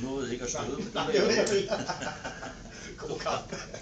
músicas, tudo. tudo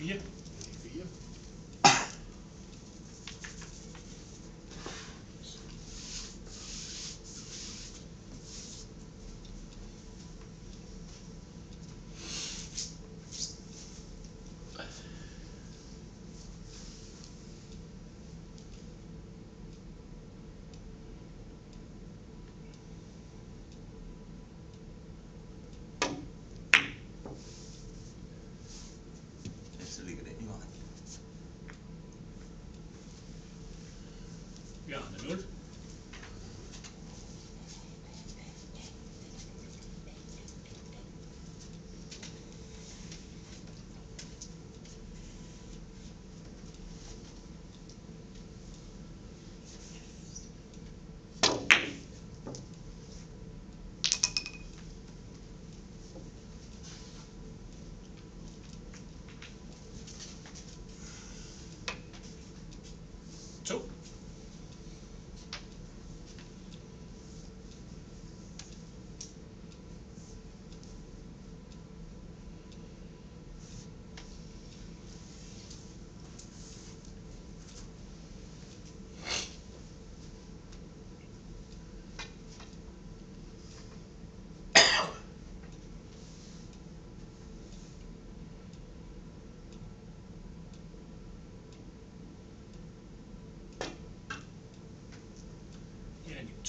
Є? Yeah, Herr Null.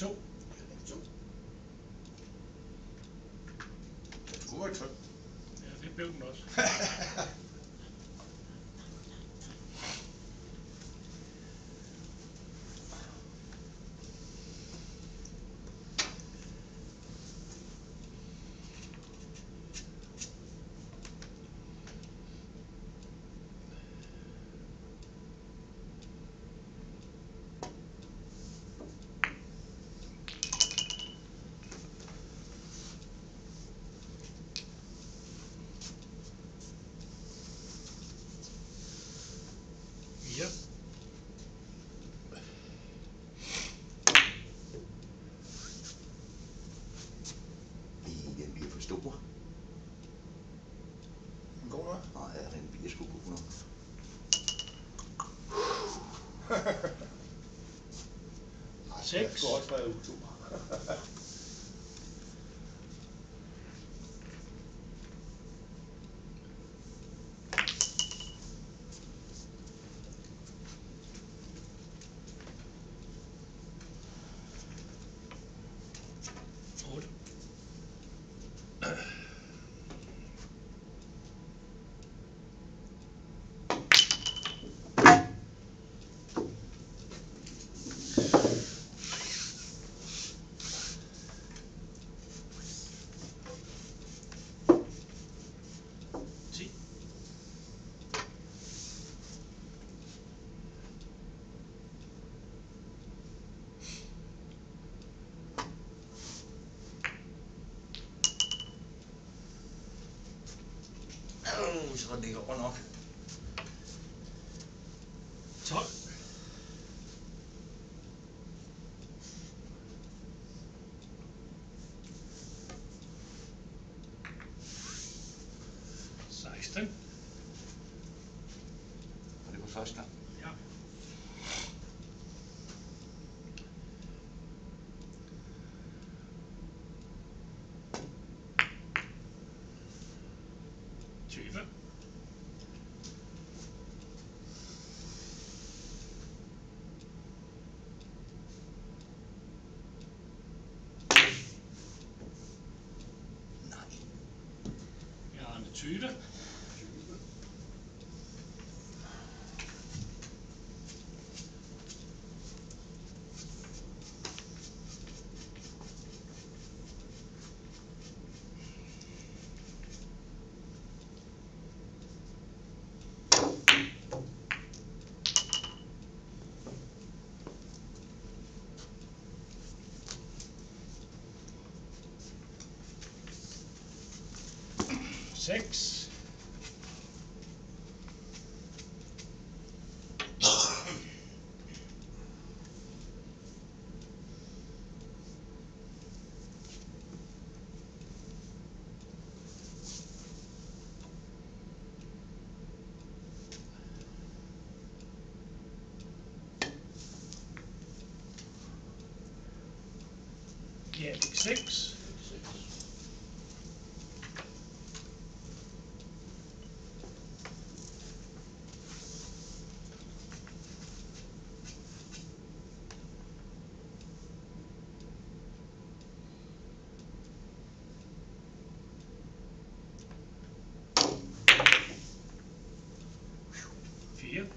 2. Uretryk. Ja, det blev den også. sechs. újradig annak Bjarne 20. Seks. Gjerlig seks. Fire.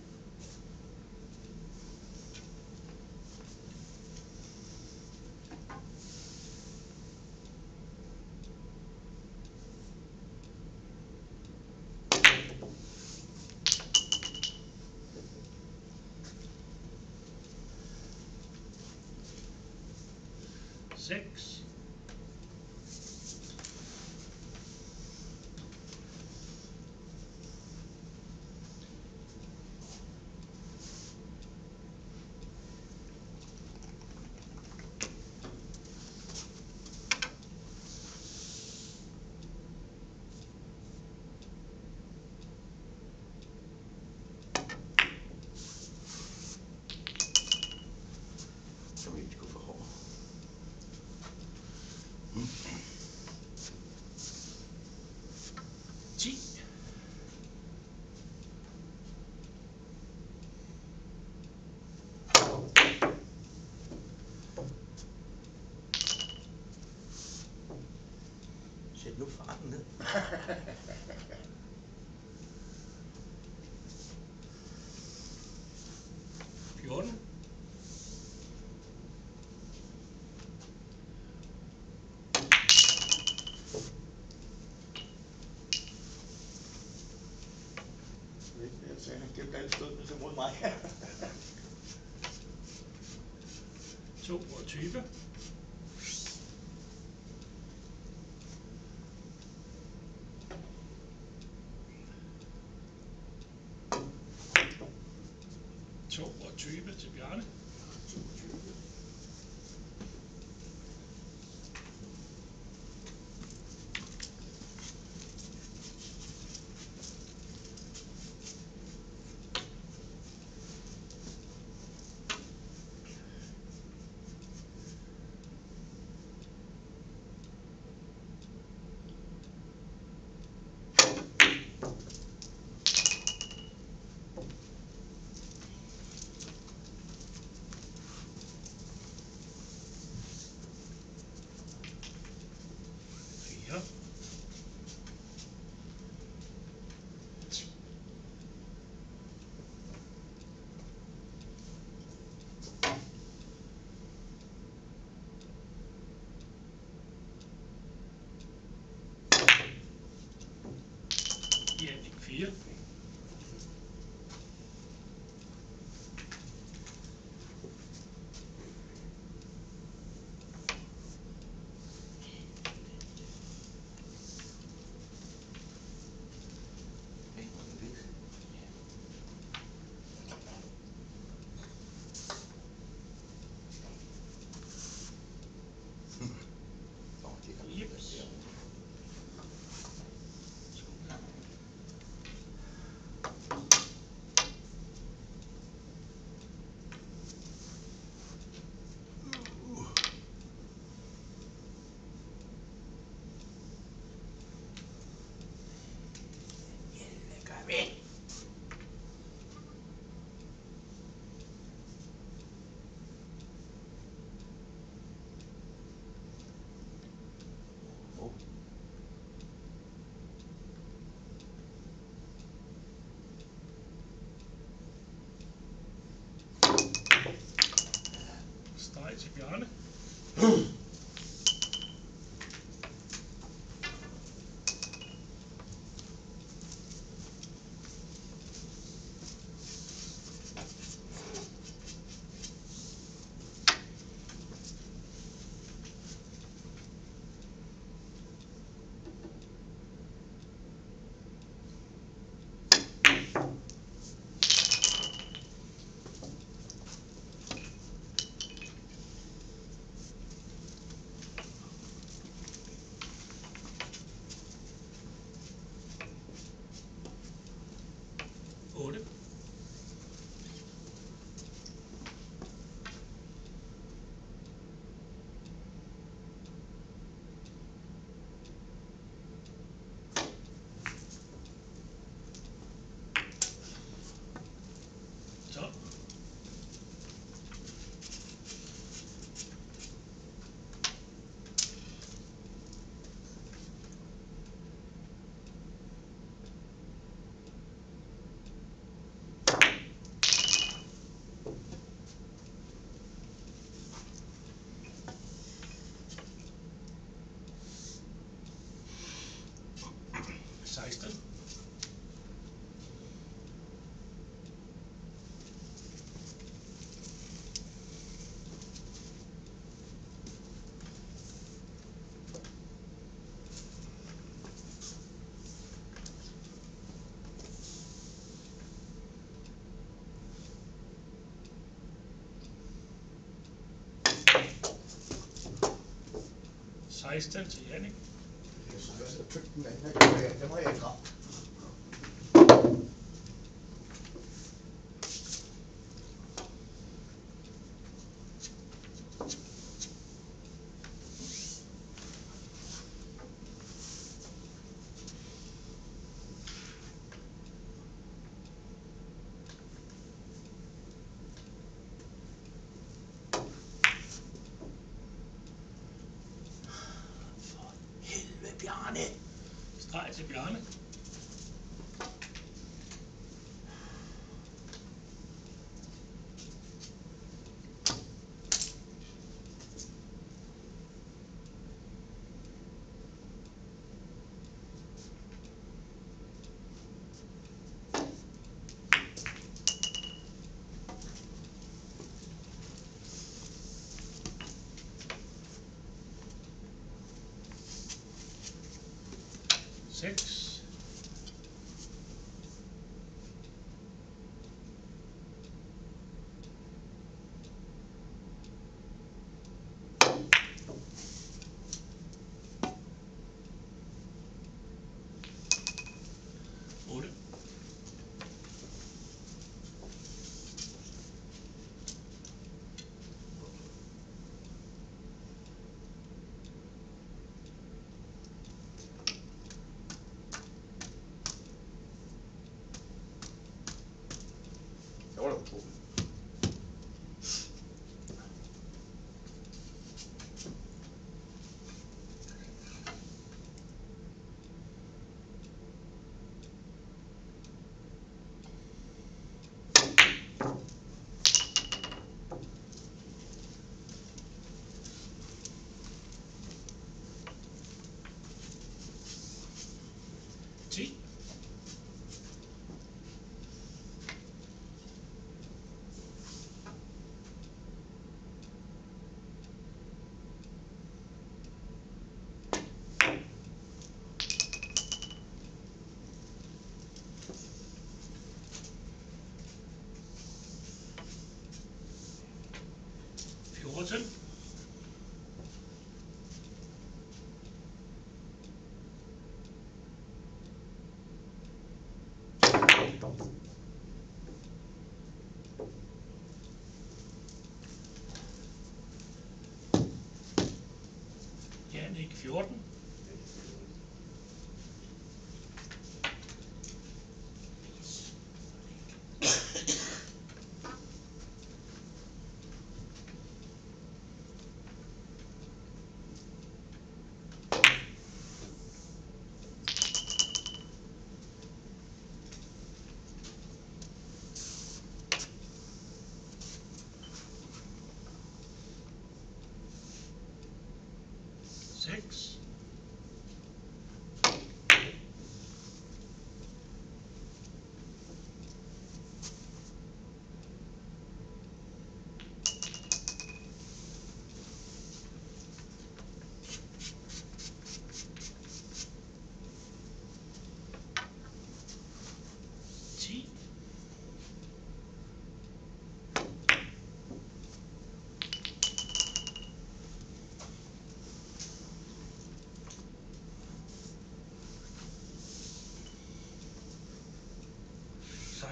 Seks. Så vil vi gå for hård. Ti. Sæt nu farten ned. Fjorten. Jeg sagde, han gemte alle stødene mod mig. 22. Toogtyve til Bjarne. 22. Hum. Seksten til Jannik. Jeg synes også, at købte den anden, her, den må jeg- den må jeg ikke ramme. Helvede, Bjarne. Streg til Bjarne. Seks. Otte. Det var da utroligt. Ti. Fjorten. Jannik 14. Seks. six.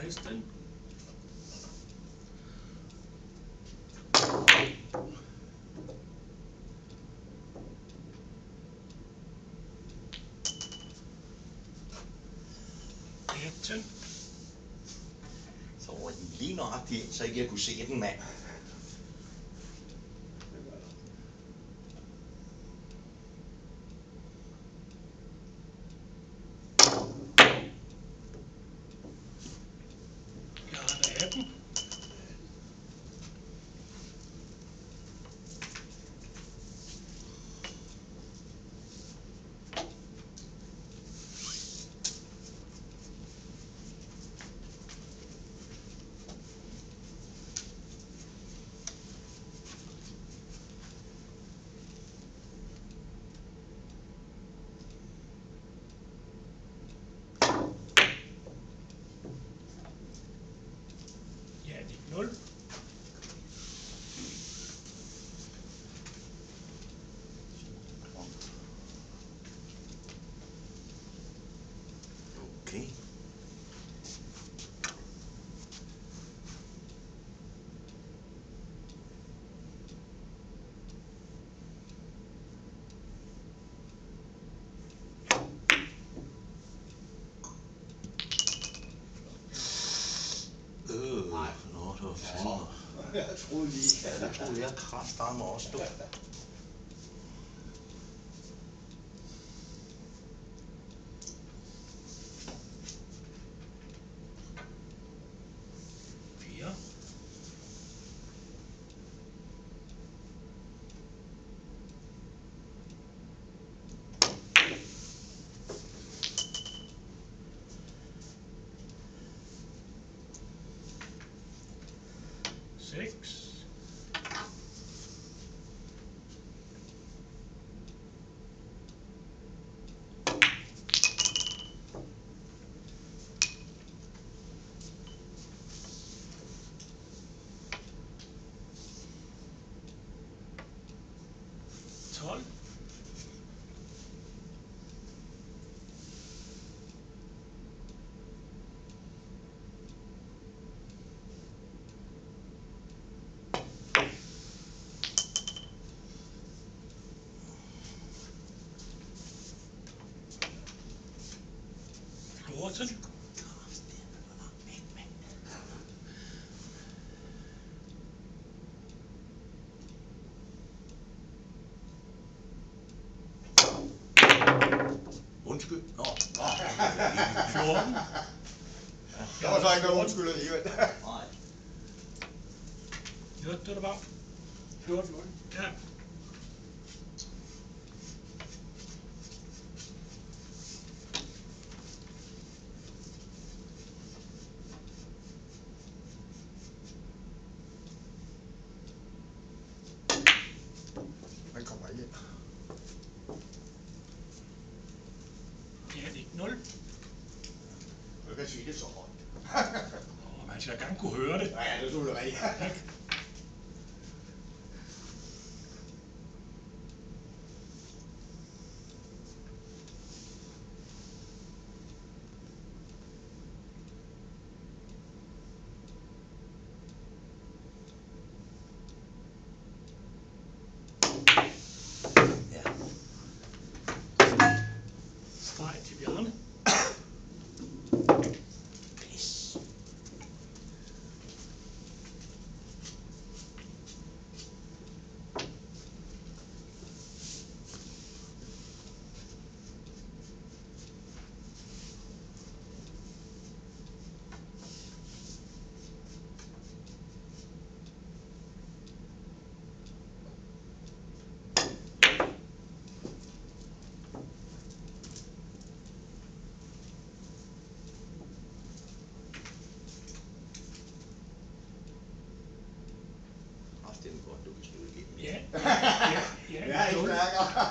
16. Så var den lige nøjagtig så ikke jeg kunne se den, mand. Øh, nå, det var fandme. Jeg troede lige. Det troede jeg kraftedeme også, du. Fire. Seks. Tolv. Fjorten. Undskyld. Nå, Fjorten. Der var så ikke noget undskyld alligevel. nej. Hørte du det bare? Yeah. yeah, yeah,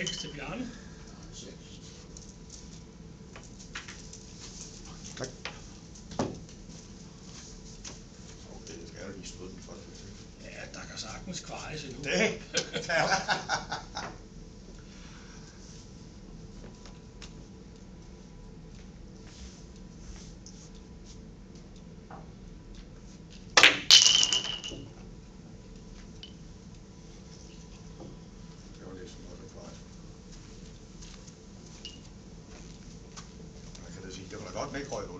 six, to be honest. ไม่คอรู้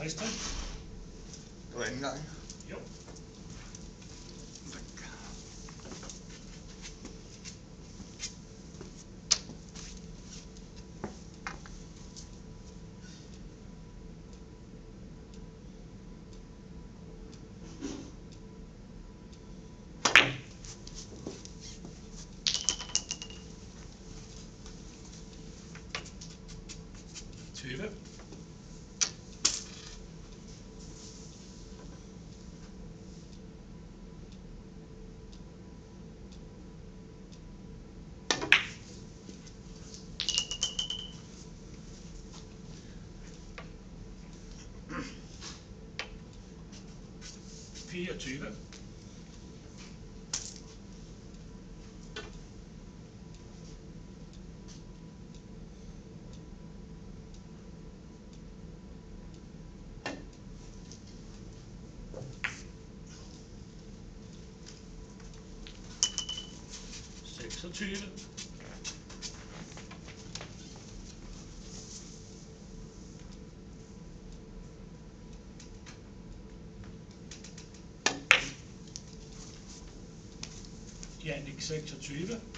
ahí está. Venga. 24. Seksogtyve. Sektion zu schreiben.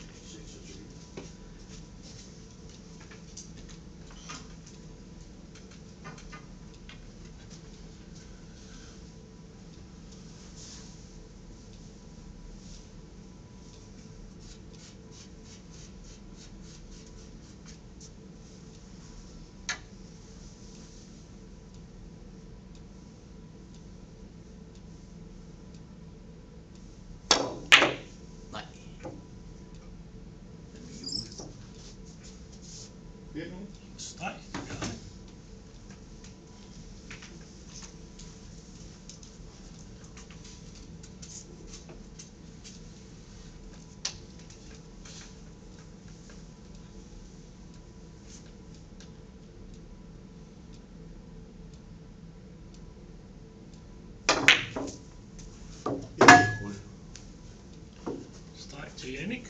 Klinik.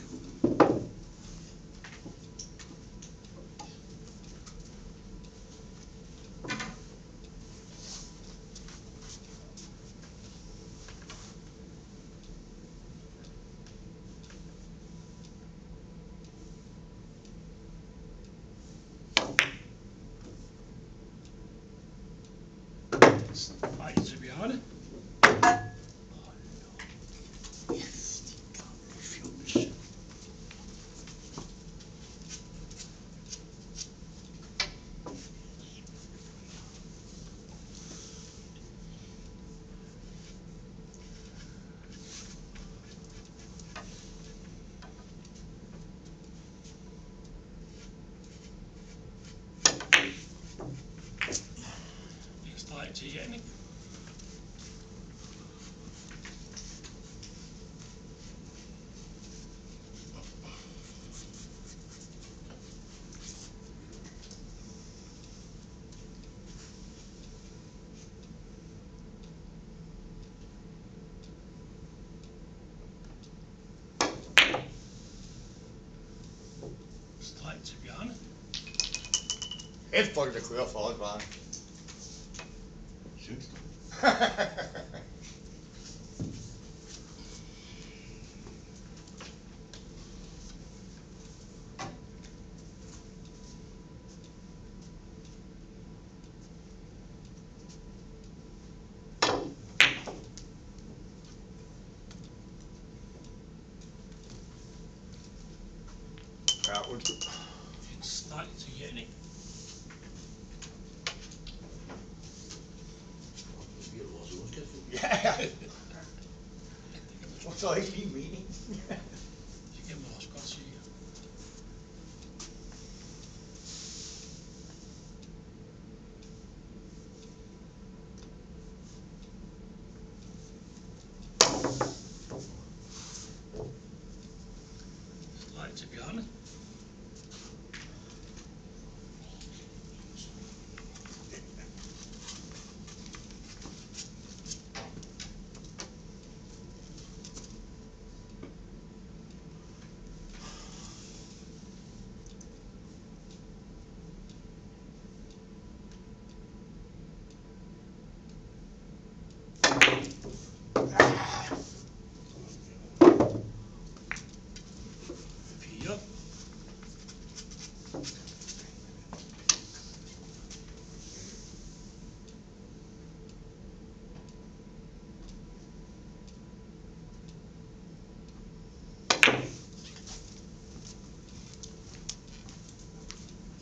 Weiße Biale. Streg til Bjarne. Hæft folk, der kører for os, bare. Synes du? ja, undskyld. En streg til Jannik. Nu bliver du også ondskabsfuld. Ja, ja. Det kan man, Og så ikke lige mening. det kan man også godt sige. Streg til Bjarne. Fire.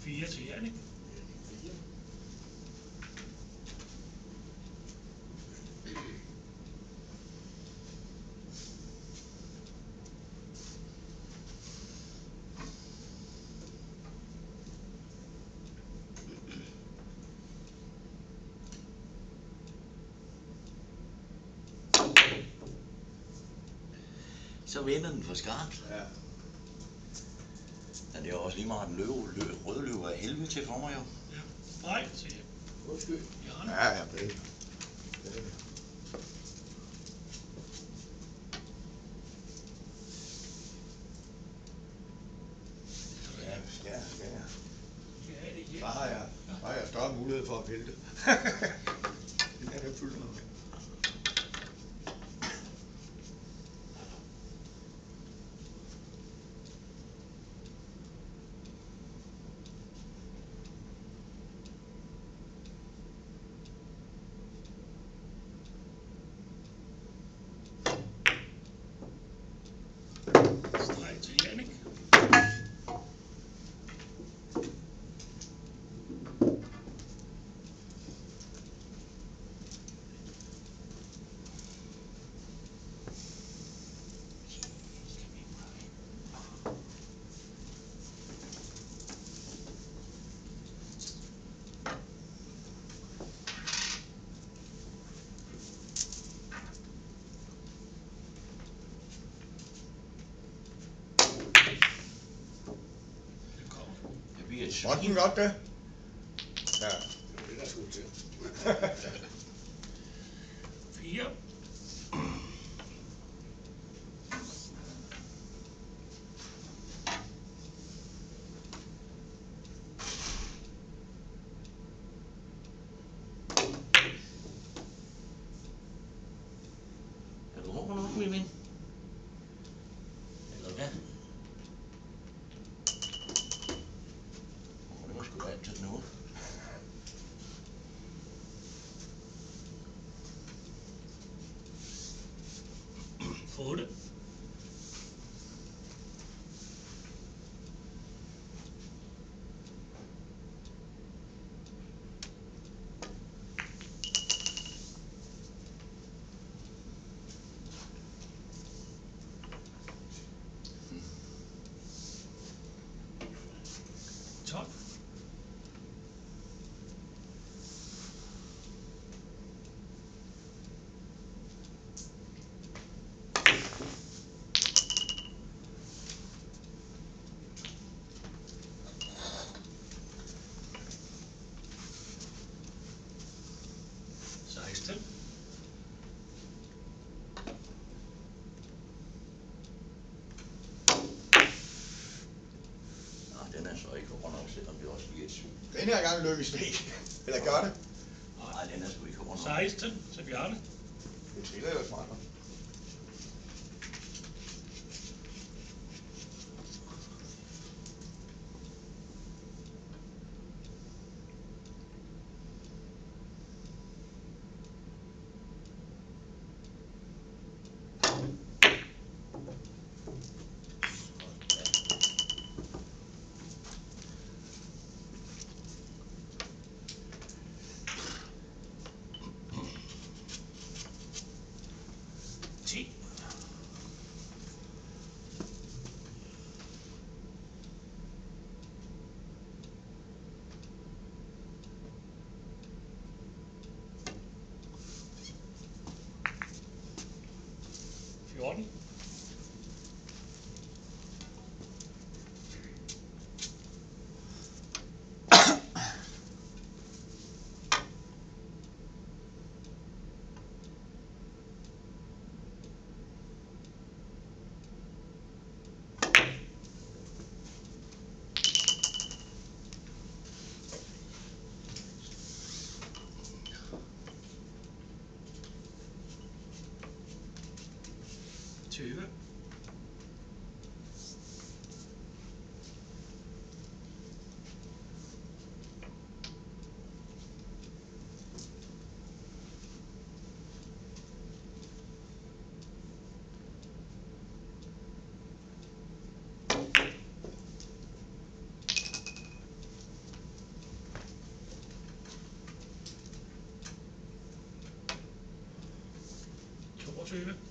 Fire til Jannik. Så vinder den for skarpt. Ja. Men det er jo også lige meget den løve, løve, røde løve af helvede til for mig jo. Streg til Undskyld. Ja, ja, det. det. Ja, ja, ja. Ja, det er Så Jannik. har jeg, så har jeg større mulighed for at vælte. Den er der fyldt med. Streg til Jannik. Det kommer. Det bliver et Måtte den svin. godt det? Ja. Det var det, der skulle til. code Den her gang lykkes det ikke. Eller gør det? Nej, den er sgu ikke nok. 16 til Bjarne. Det stiller jo smart 去呗 Thank.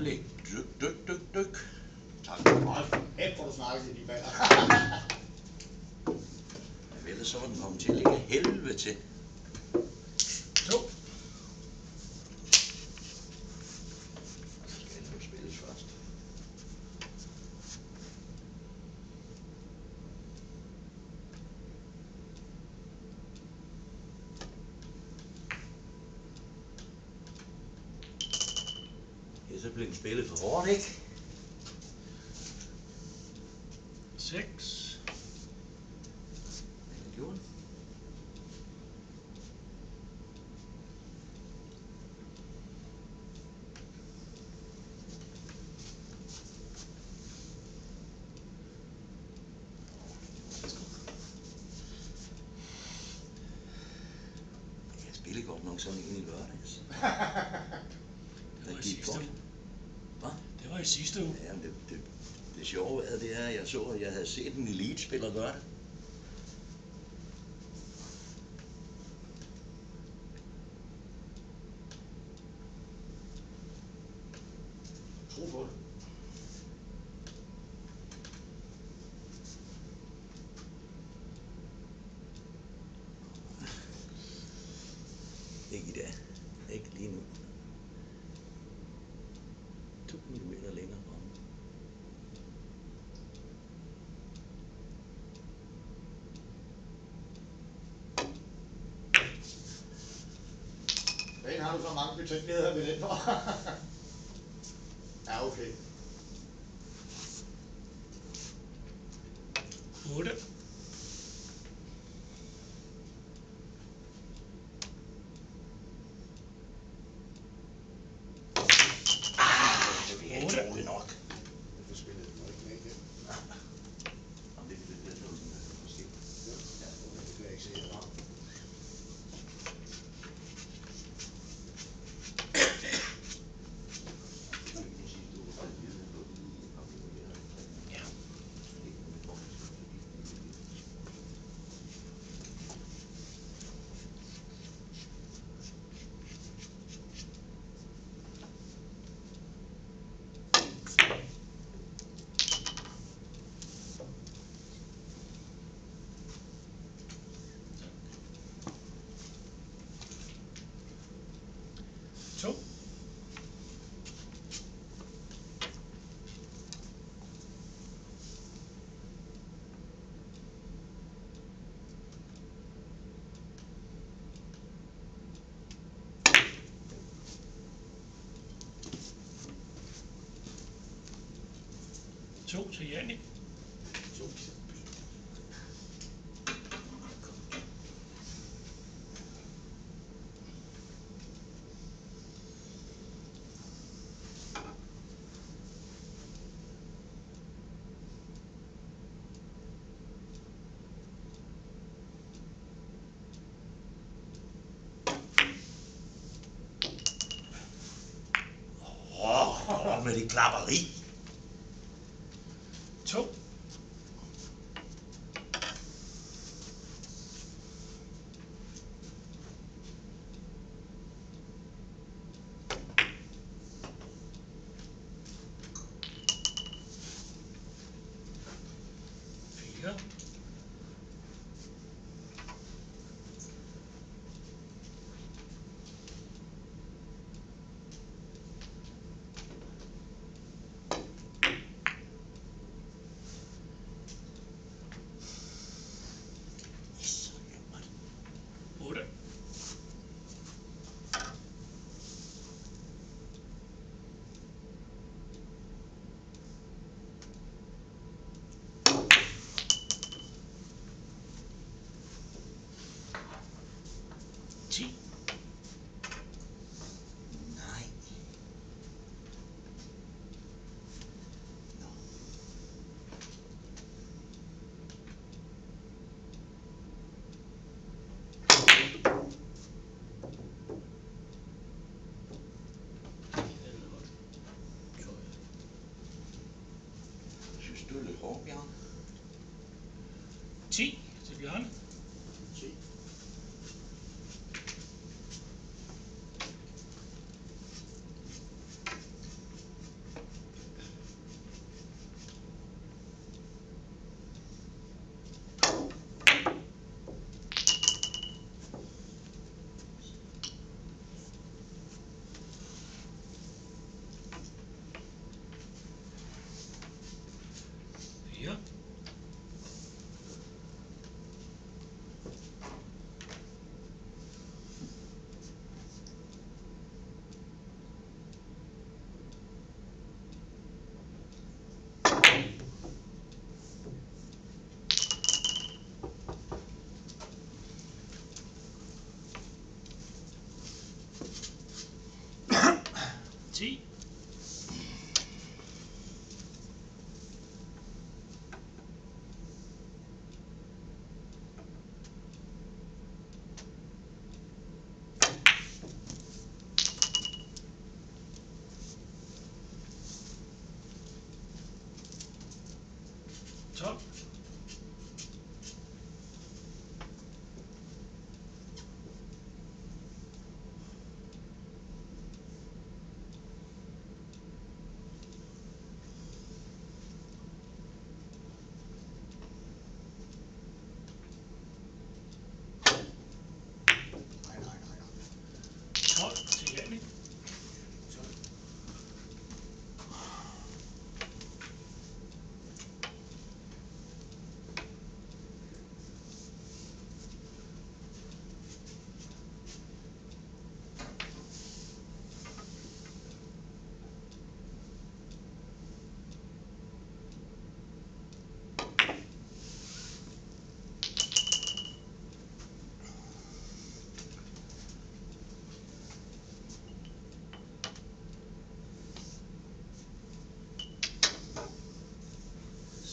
Lidt dyk, dyk, dyk, dyk. Tak. Hold kæft, hvor du snakker til de baller. Ellers så var den kommet til at ligge helvede til. To. Skal den jo spilles først. Ja, så blev den spillet for hårdt, ikke? Seks. Men det gjorde den. Jeg spillede godt nok sådan en i lørdags. Det var i gik sidste godt. uge. Hvad? Det var i sidste uge. Jamen, det, det, det sjove er, det er, at jeg så, at jeg havde set en elite-spiller gøre det. Tro på det. Ikke i dag. Ikke lige nu. To millimeter længere frem. Den mange betænkeligheder ved den for. 2 til Jannik. To til med det klapperi. på bjørn. 10 til Bjørn. G.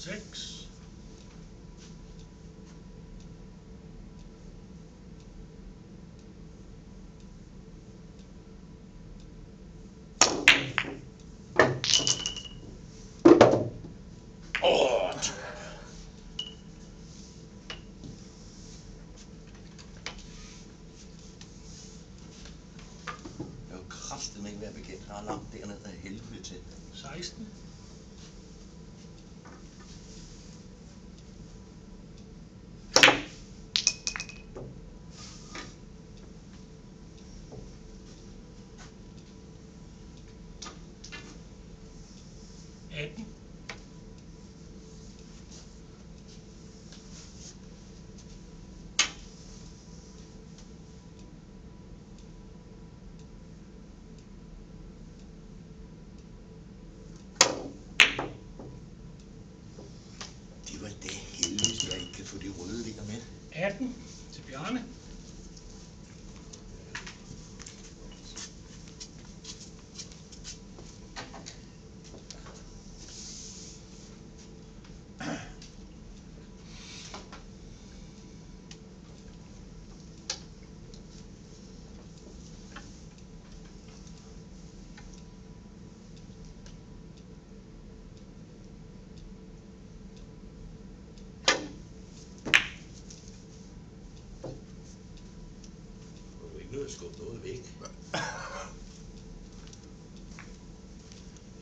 6. kraftedeme ikke være bekendt. Der er langt dernede af helvede til. 16. it Og du er ikke nødt til at skubbe noget væk.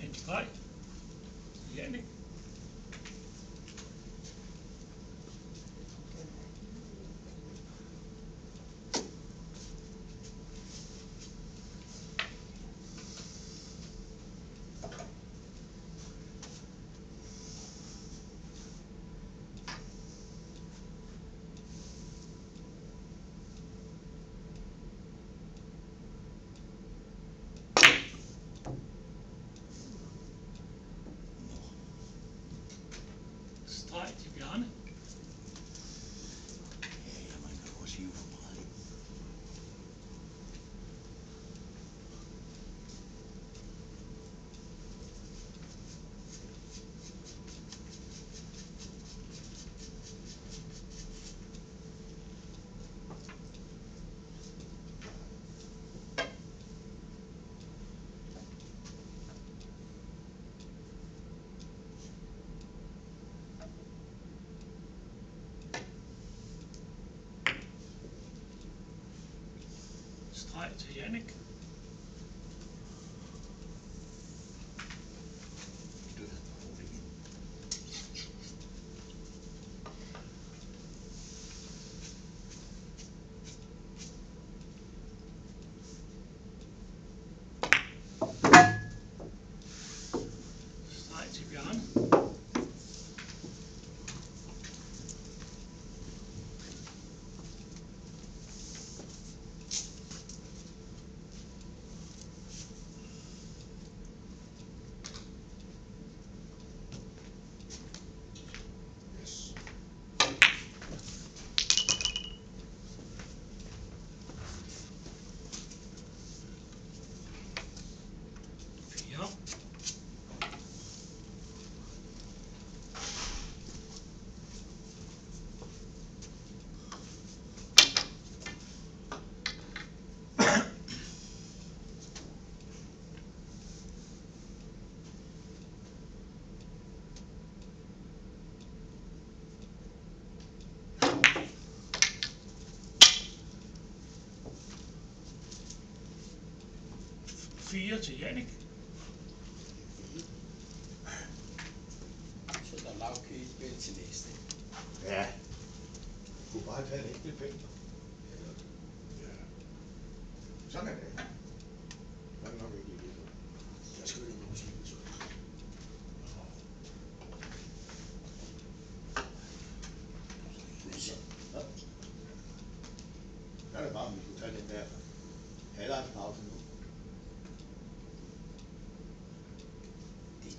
En streg. Jannik. Streg Streg til Jannik. 4 til Jannik. Så der er lavkage til næste. Ja. Du kunne bare tage en enkelt penge.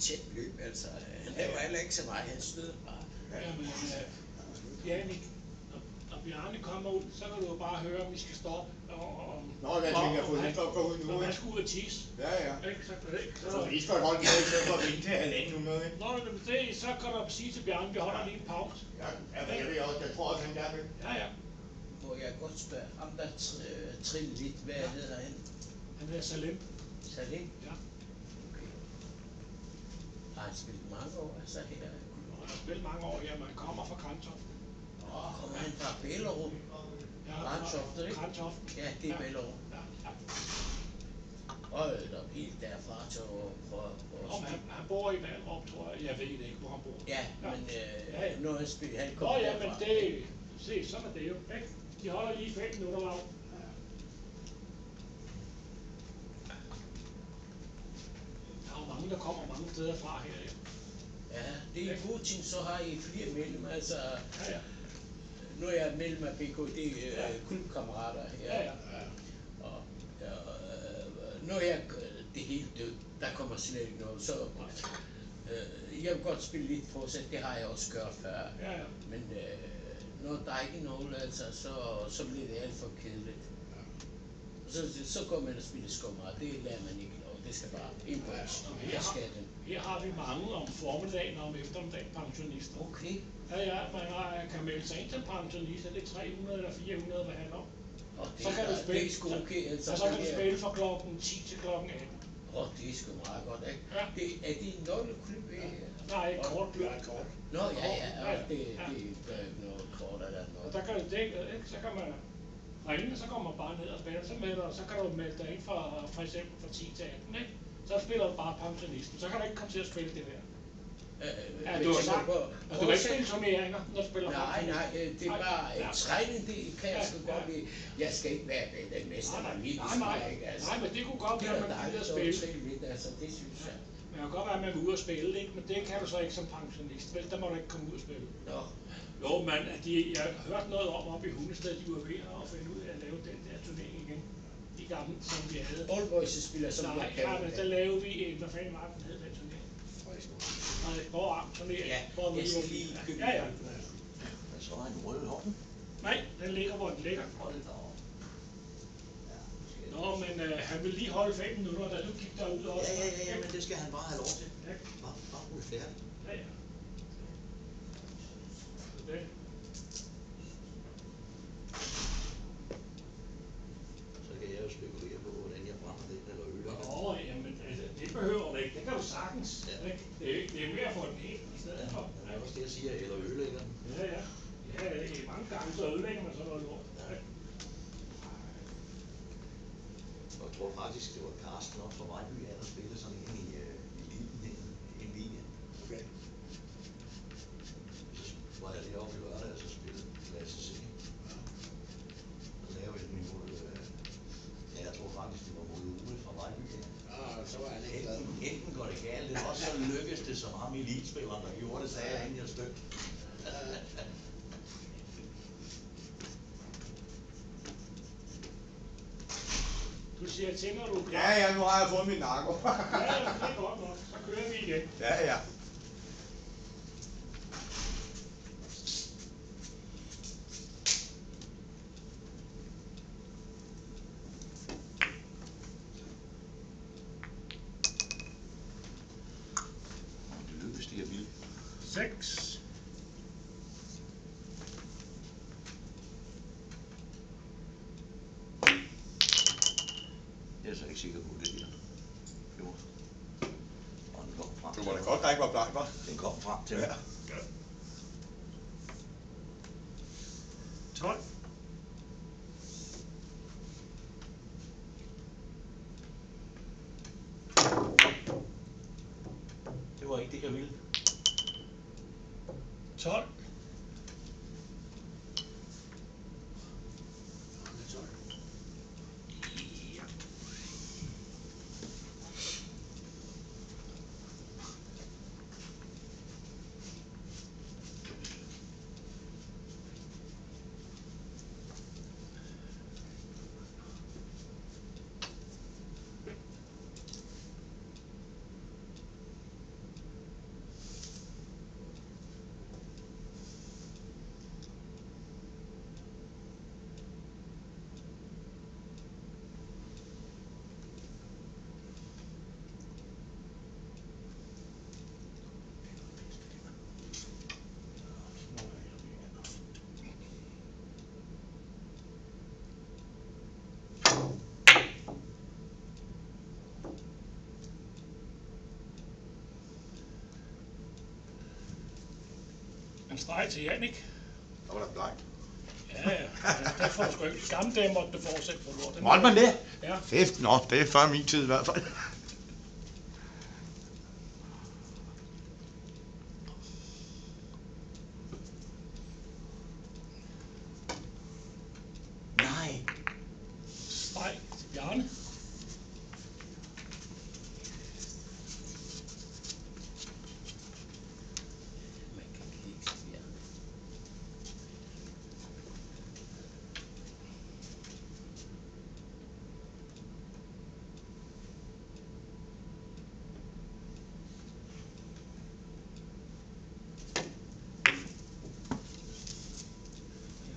Tæt løb, altså. Han laver heller ikke så meget. Han støder bare. Jamen, øh, Jannik, når, når Bjarne kommer ud, så kan du jo bare høre, om vi skal stoppe. Og, og, Nå, jeg tænker, jeg får og- lige godt gå ud nu, Når han skal ud og tisse. Ja, ja. Ikke, så, ikke, så, Så vi skal holde den i stedet for at vente halvanden hundrede, ikke? Nå, men det, så kan du sige til Bjarne, vi holder lige en pause. Ja, ja, men jeg ved også, jeg tror også, han gerne vil. Ja, ja. Må jeg godt spørge ham, der tr- triller lidt, hvad hedder han? Han hedder Salim. Salim? Ja. Okay. Har han spillet altså her? Og han har spillet mange år, jamen han kommer fra Krantoft. Kommer han fra Bellerup? Ja, Krantoft, ikke? Krantoft. Ja, det er Ja. Bellerup. Ja, ja. Hold op, helt derfra til prøve Om han, han bor i Valrup, tror jeg. Jeg ved det ikke, hvor han bor. Ja, Ja. men øh, Ja, ja. når han spiller, han Nå kommer ja, men det, se, sådan er det jo, ikke? De holder lige fem minutter lav. Der er jo mange, der kommer mange steder fra her, ja. Ja, det er god ting, så har I flere medlemmer, altså, Ja, ja. nu er jeg medlem af BKD, øh, Ja. klubkammerater her. Ja, ja. Og, ja, øh, når jeg det er helt dødt, der kommer slet ikke noget, så øh, jeg vil godt spille lidt fortsat, det har jeg også gjort før. Ja, ja. Men øh, når der er ikke noget, altså, så, så bliver det alt for kedeligt. Så, så går man og spiller skummer, det lærer man ikke noget, det skal bare ind på Ja, Jeg skal den. Her har vi mange om formiddagen og om eftermiddagen pensionister. Okay. Ja, ja, man har, kan melde sig ind til pensionist, er det 300 eller 400, hvad handler om? Og det, Så kan du er- spille, Det er okay, altså. og så kan du er- spille fra klokken 10 til klokken 18. Åh, det er sgu meget godt, ikke? Ja. Det, er det en nøgleklub? Ja. Nej, ikke kort blød. er kort. Nå, ja, ja, Ja, ja, det, ja. det, det er ikke noget kort eller Og noget. der kan du dække, ikke? Så kan man ringe, og så kommer man bare ned og spiller. Så, melder, så kan du melde dig ind for, for eksempel fra 10 til 18, ikke? Så spiller du bare pensionisten. Så kan du ikke komme til at spille det der. Øh, Ja, men du har på- og du kan ikke spille turneringer, når du spiller Nej, nej, øh, det er bare en træning, det kan jeg sgu ja. godt lide. Jeg skal ikke være den mester, men nej, lige nej, altså. nej, men det kunne godt være, at man gider at spille. lidt, altså, det synes jeg. Men det kan godt være, at man vil ud og spille, ikke? Men det kan du så ikke som pensionist. Vel, der må du ikke komme ud og spille. Nå, Jo, men de, jeg har hørt noget om oppe i Hundested, de var ved at finde ud af at lave den der turnering gamle, som vi havde. All Boys spiller som Nej, jeg ja, men der lavede vi en, hvad fanden var den hed, den turnering? Nej, hvor arm turnering. Ja, hvor vi jeg skal var- lige købe Ja, ja. Hvad så er en rød hånd? Nej, den ligger, hvor den ligger. Hold da op. Nå, men øh, han vil lige holde fem minutter, da du gik derud også. Ja, ja, ja, ja, men det skal han bare have lov til. Ja, Bare, bare rulle færdig. ja, ja. Det, Så kan jeg jo spekulere på, hvordan jeg brænder den eller øl. Nå, jamen, altså, det behøver du ikke. Det kan du sagtens. Ja. ikke? Det, er, ikke- det er mere at få den helt i stedet for. Det er også det, jeg siger, eller ødelægger. Ja, ja. Ja, det er mange gange, så ødelægger man sådan noget lort. Ja. Og jeg tror faktisk, det var Carsten op fra Vejby, han der spillede sådan en i, øh, i ligen, en, en weekend. Okay. Så var jeg deroppe i lørdag, og så spillede klasse C. Så lavede jeg den imod, øh, ja, jeg tror faktisk, det var mod Uwe fra Vejby. Ja. Ah, så var han ikke glad. Enten, enten går det galt, eller også så lykkes det som ham elitespilleren, der gjorde det, sagde jeg, inden jeg stødte. Du siger til, når du er klar. Ja, ja, nu har jeg fået min narko. ja, ja, det er godt nok. Så kører vi igen. ja, ja. Det lykkes, det er vildt. 6. Jeg er så ikke sikker på det her. Jo. Og den kom frem Du til må da mig. godt, der ikke var blank, hva'? Den kom frem til Ja. mig. 12. Det var ikke det, jeg ville. 12. Ja. En streg til Jannik. Der var der blank. Ja, ja. Det får sgu ikke. I gamle dage måtte du fortsætte på lort. Måtte man det? Ja. Fedt, nå, det er før min tid i hvert fald. Nej.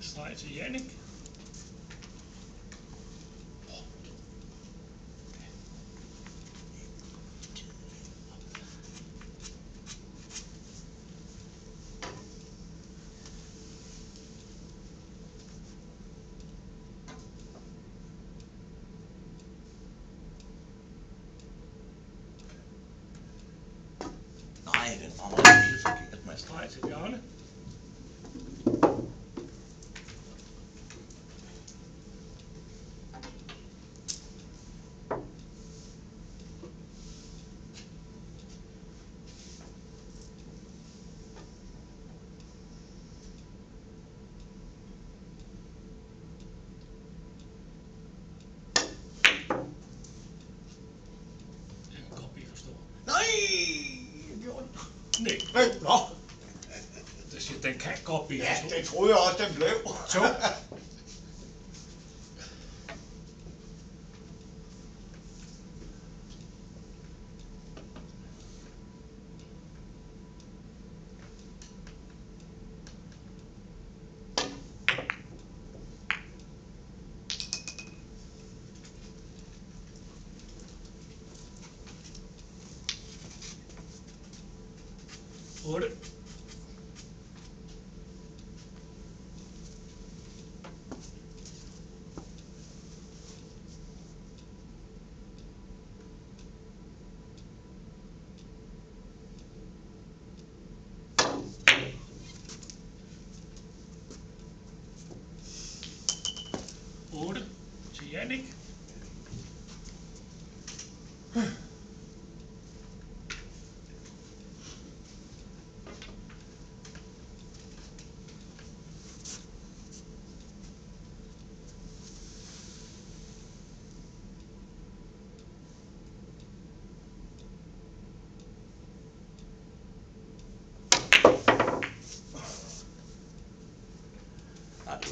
Streg til Bjarne. Man kan kigge her. En streg til Jannik. Nej, den rammer helt Men, nå. Den kan godt blive Ja, det troede jeg også, den blev. 2.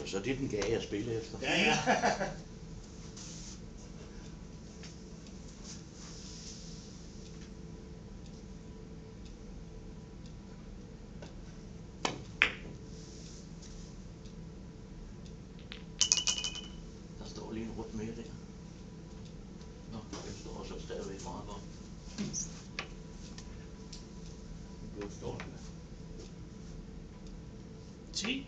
så det, den gav jeg at spille efter. Ja, ja. Der står lige en rut mere der. Nå, den står så stadigvæk meget godt. Det blev stort. 10.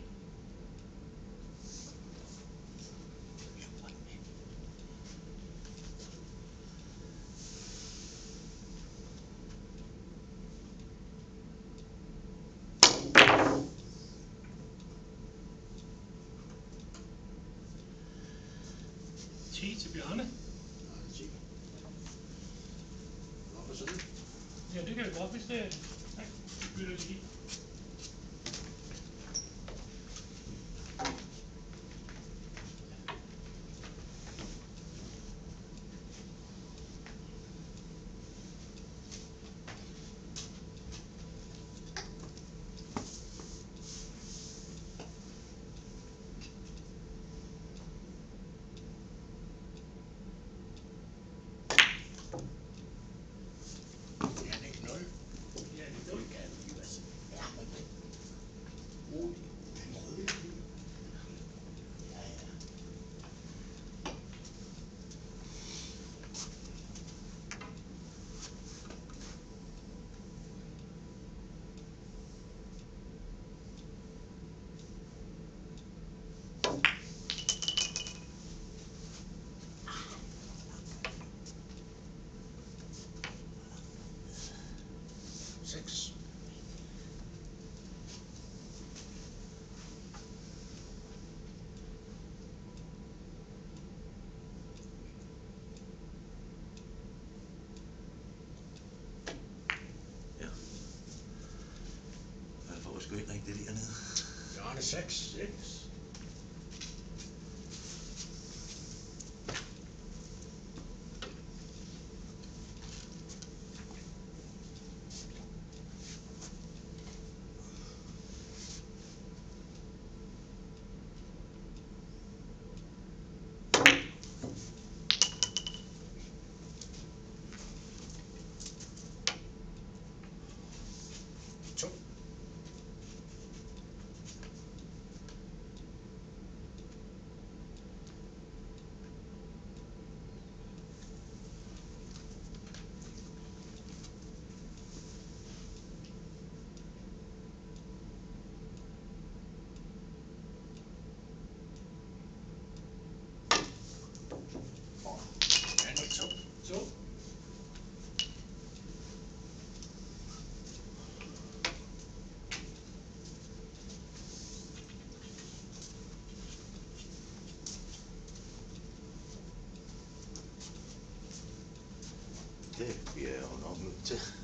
Ti til Bjarne. Hvorfor sådan? Ja, det kan vi godt, hvis det er... Nej, vi bytter lige. six. Yeah. And if it was great, I'd it. You're six, six. Yeah, I'm not. tech.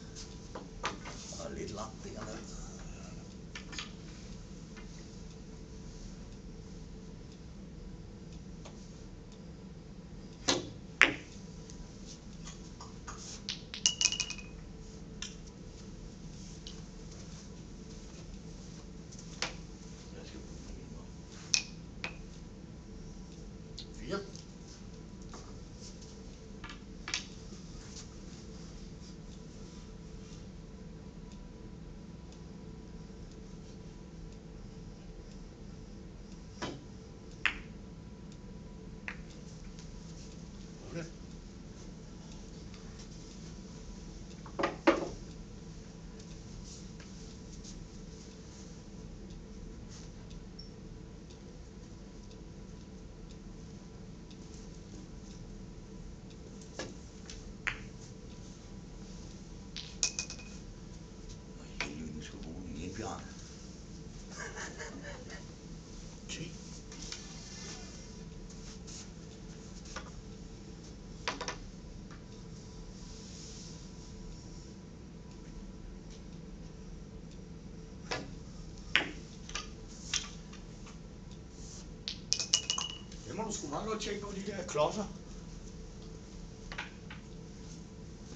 mangler at tjekke på de der klodser.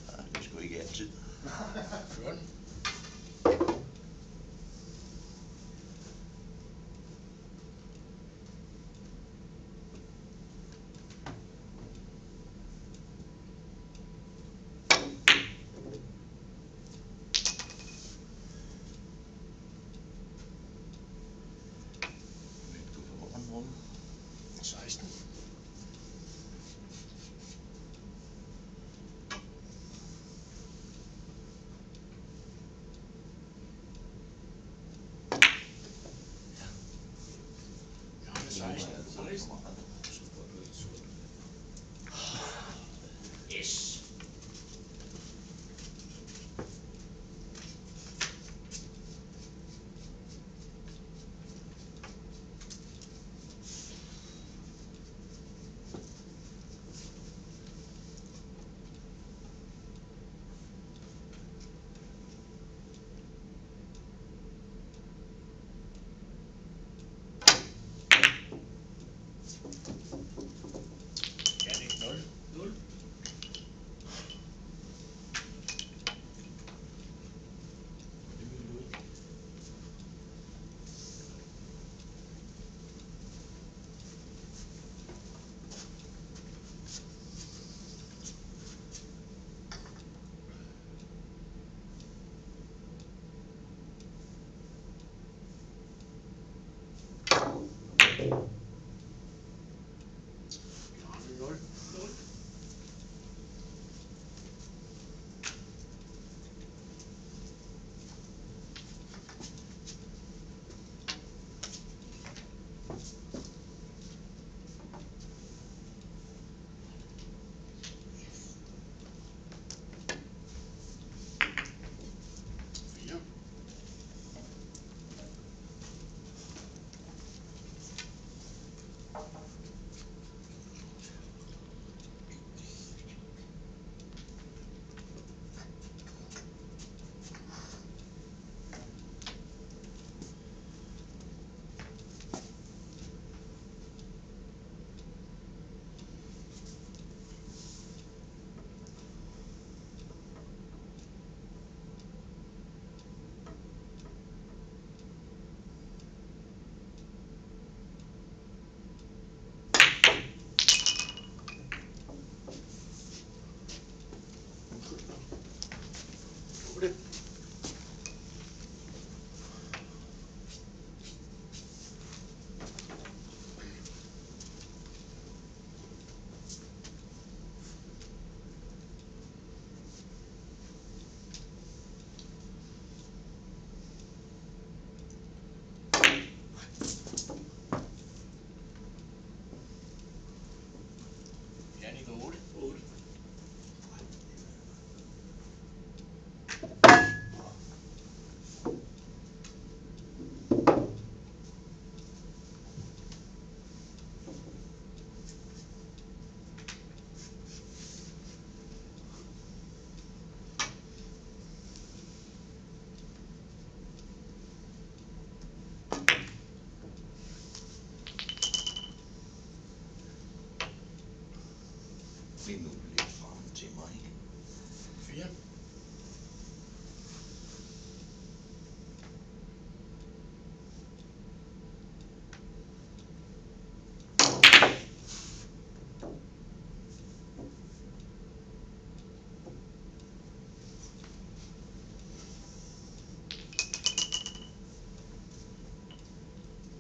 Ja, det er sgu ikke altid. Sådan. reasonable. Finde nu lidt frem til mig. Fire.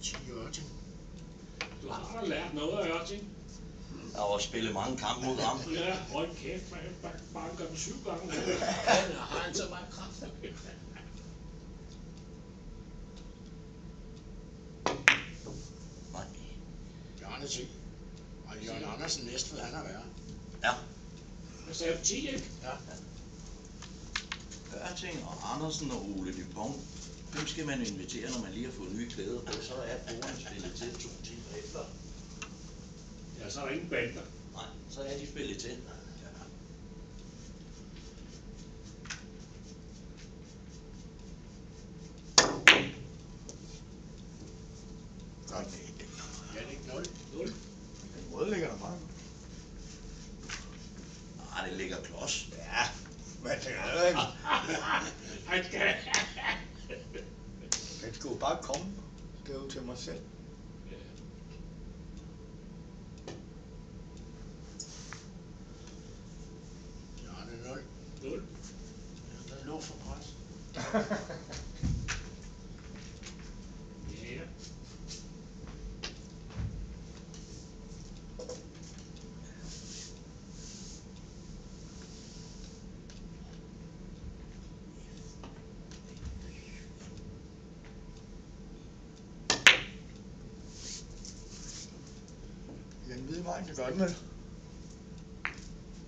Ti Ørting. Du har lært noget af Ørting. Jeg har også spillet mange kampe mod ham. Ja, hold kæft, man. Bare- Bare gør den syv gange. Han har han så meget kraft. Nej. Bjarne 10. Og Jørgen Andersen Næstved, han er værre. Ja. Jeg sagde 10, ikke? Ørting og Andersen og Ole Dupont, dem skal man invitere, når man lige har fået nye klæder på. Så er brugerne spillet til to timer efter. Ja, så er der ingen bander. Nej, så er de spillet til. Godt. Jannik 0. 0. Den røde ligger der meget. Nej, det ligger klods. Ja, men det er det ikke. Han skal... Den skulle jo bare komme. Det er jo til mig selv. Bjarne 0. 0. Der lå for pres. Ja. Jan Hvidevejen, det vel?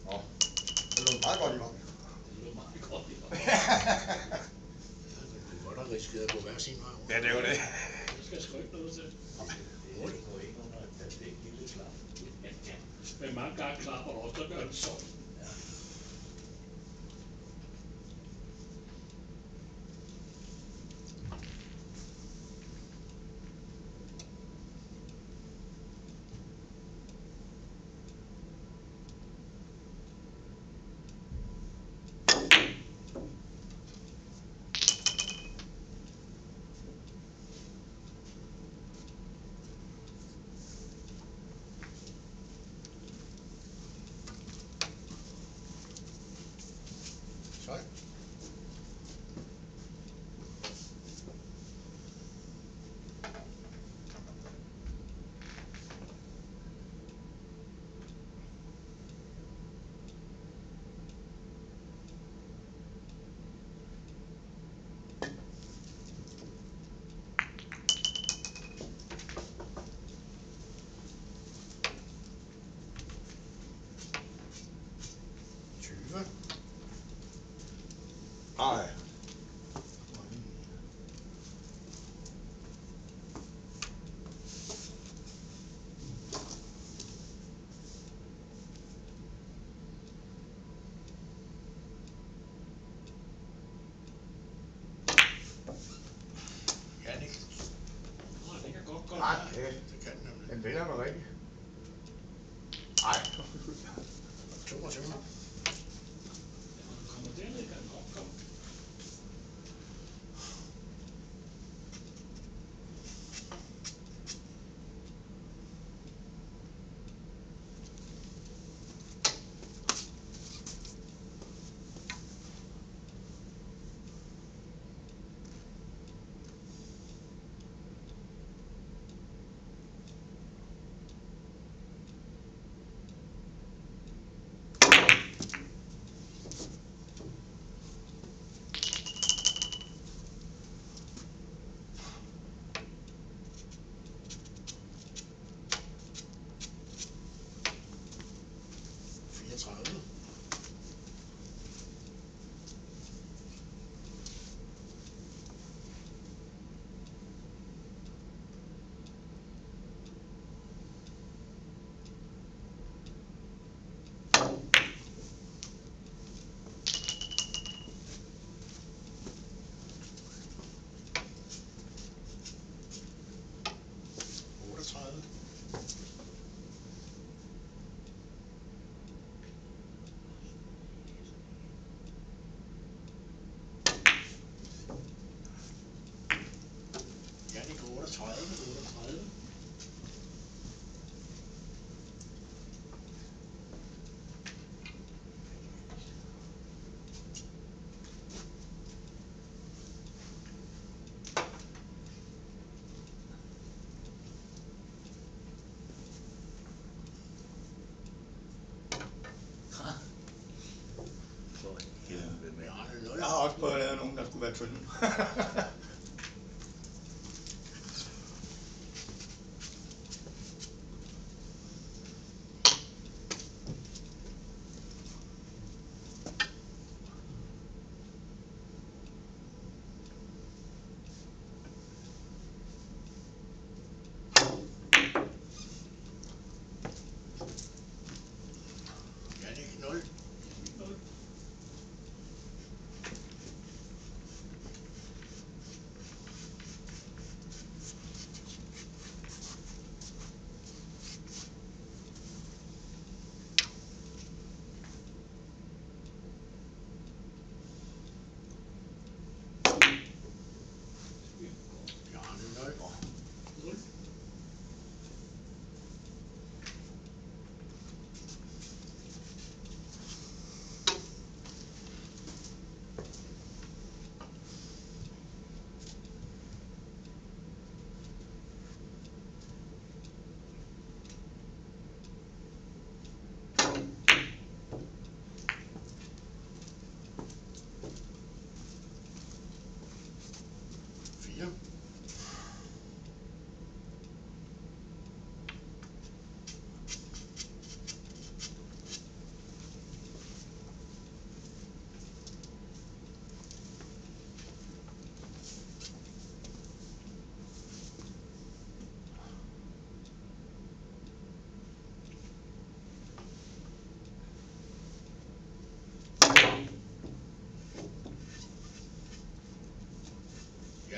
Nå, det lå meget godt i gang. Det lå meget godt i år. Det kunne godt have risikeret at gå hver sin vej. ja, det er jo det. Det skal sgu ikke noget til. Det går ikke under et perfekt lille klap. Men mange gange klapper du også, der gør sådan. Sådan. Nej. Nå, det kan godt komme. Nej, det, Det kan den nemlig. den vender mig rigtigt. 30, 38. Jeg har også prøvet at lave nogen, der skulle være tynde.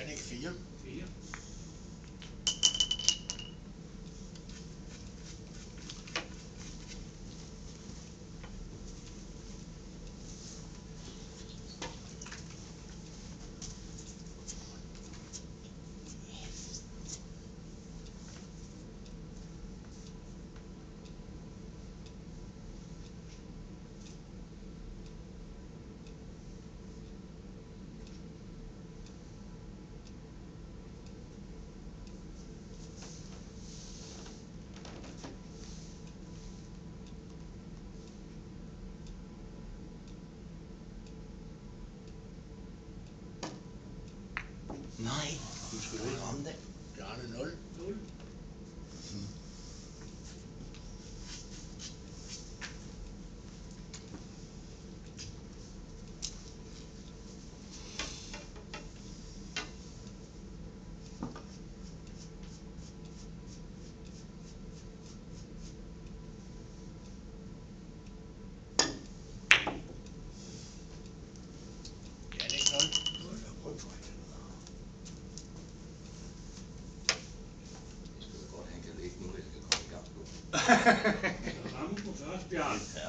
Jannik 4. Nej, du skal jo ikke ramme det. Jeg 0.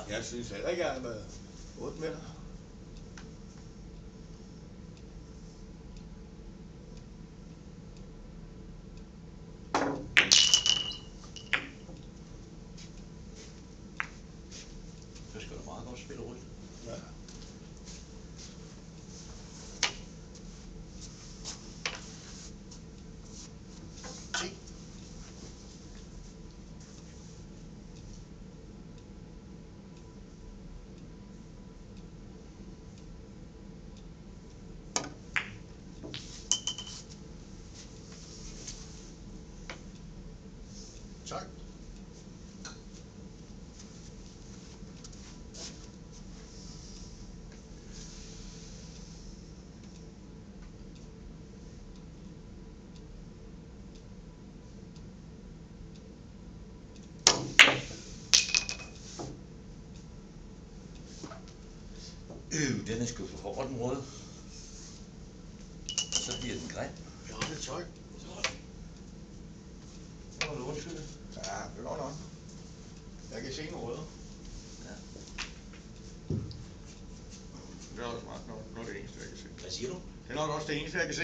Jeg synes heller ikke, jeg har været 8 meter. Så skal du meget godt spille rundt. Ja. Ti. Tolv. Øh, den er sgu for hård, den røde. Så bliver den grim. 12. Det var du undskyld. Ja, det går nok. Jeg kan se en rød. Ja. Det er også meget nok, nok det eneste, jeg kan se. Hvad siger du? Det er nok også det eneste, jeg kan se.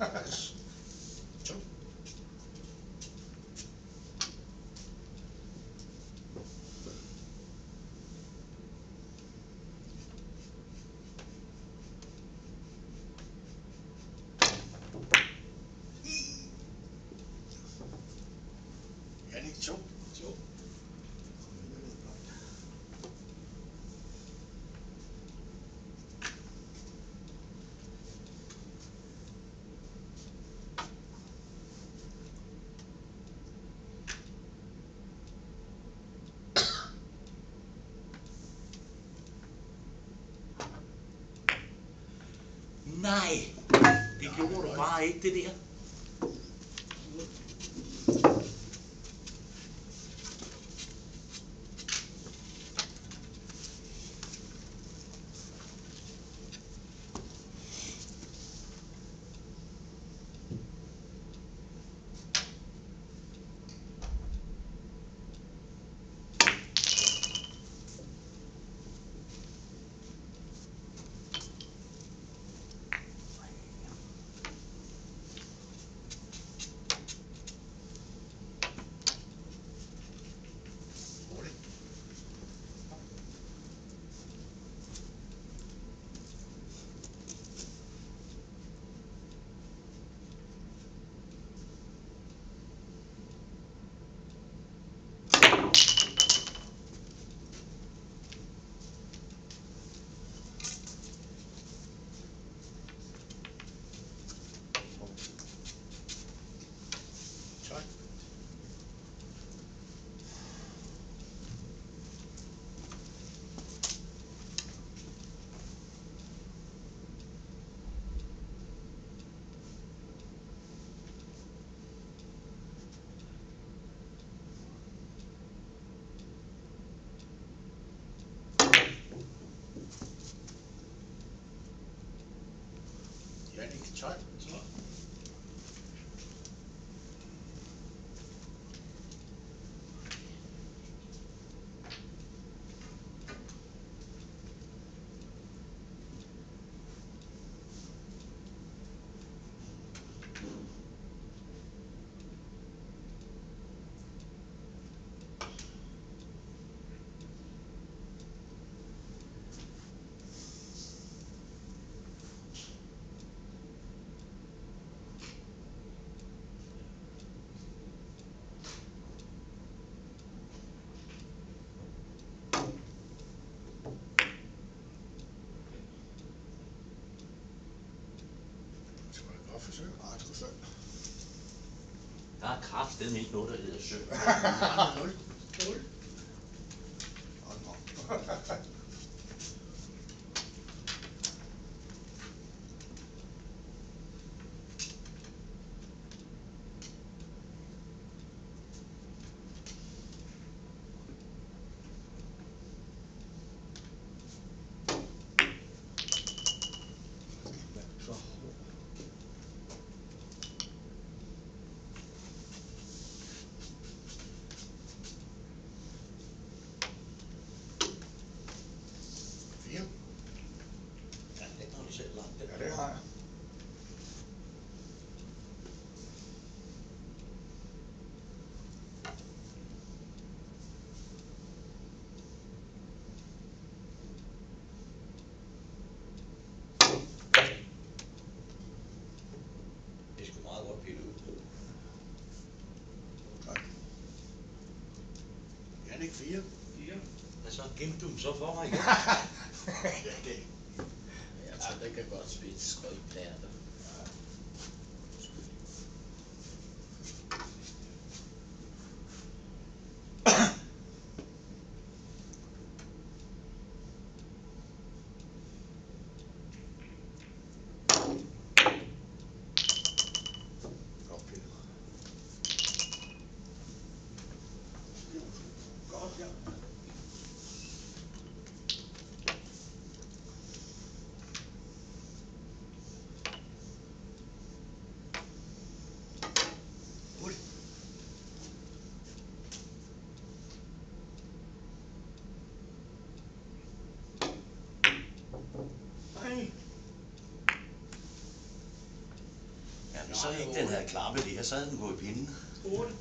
Yes. Nej, det gjorde du bare ikke, det der. Hurtigt. Jannik 12. 12. Det var et godt forsøg. Det var Der er kraftedeme ikke noget, der hedder sø. Bjarne 0. 0. Hold nu op. Så Fire. Ja, den har du selv lagt. Den Ja, det har jeg. Det er sgu meget godt pillet ud. Tak. Jannik 4. 4. Hvad så? Gemte du dem så for mig igen? ja, det. Jeg tager det kan godt spille skrøjtærter. Godt pillet. Godt, ja. Ud. Nej. Ja, hvis så ikke den havde klappet der, så havde den gået i pinden. 8.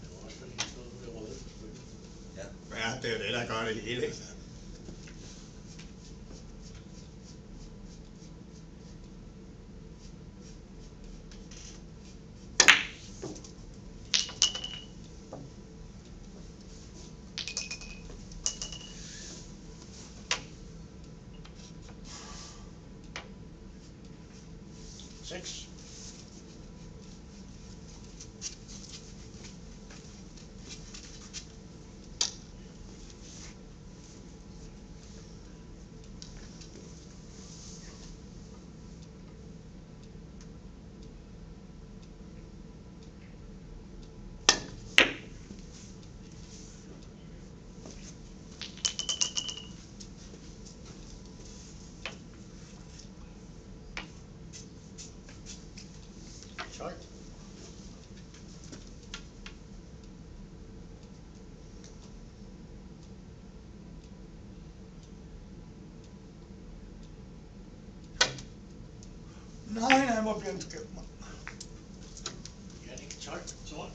Det var også fordi, stod på det røde. Ja. Ja, det er jo det, der gør det hele, ikke? Seks. Nej, nej, hvor bliver den skæmt, mand. Jannik, 12. 12.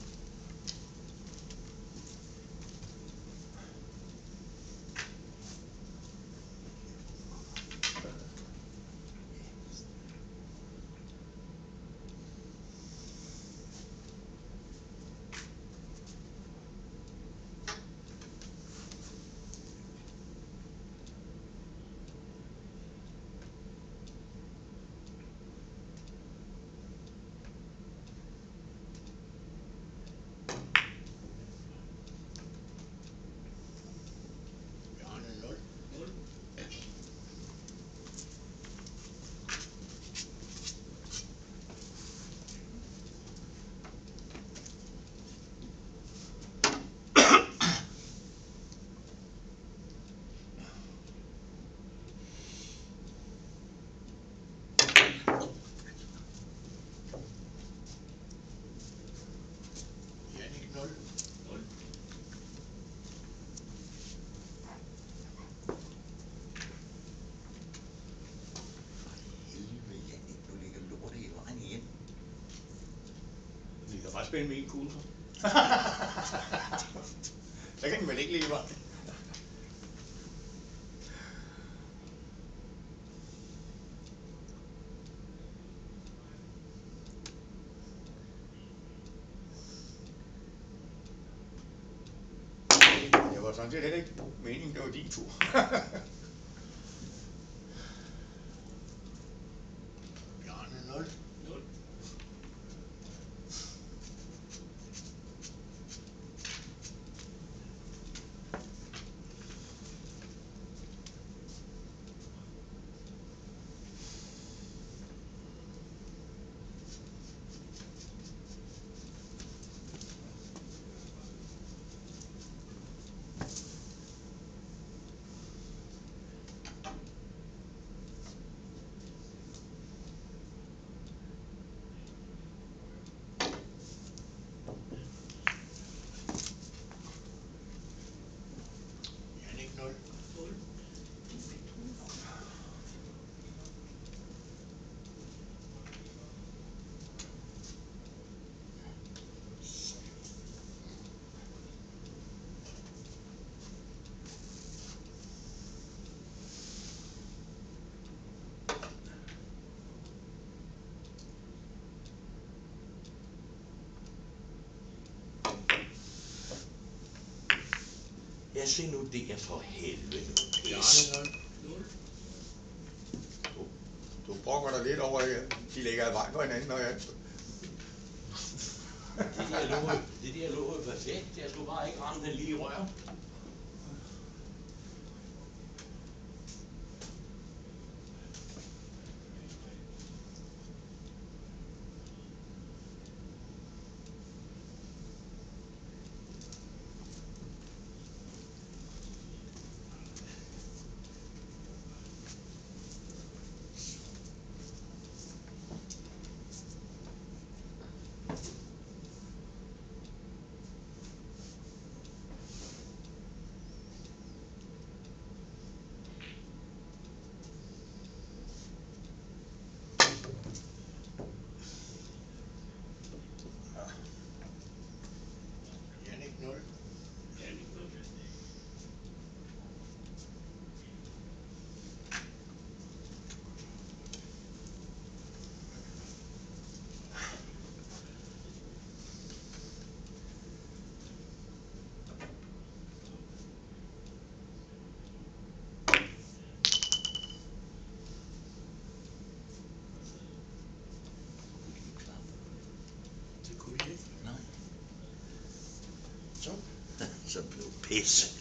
Bjarne, 0. 0. Jannik, 0. 0. Helvede, Jannik, du ligger lortet i vejen igen. Vi kan bare spille med en kugle, så. kan den vel ikke lige vejen. Det var sådan set heller ikke meningen, det var din tur. Ja, se nu der for helvede nu. Pis. Bjarne 0. 0. Du brokker dig lidt over, at de ligger i vej på hinanden, og jeg... Det der lå, det der lå perfekt. Jeg skulle bare ikke ramme den lige i røven. Jannik 0. Jannik 0. Det kunne de ikke. Nej. Så. Så blev pis.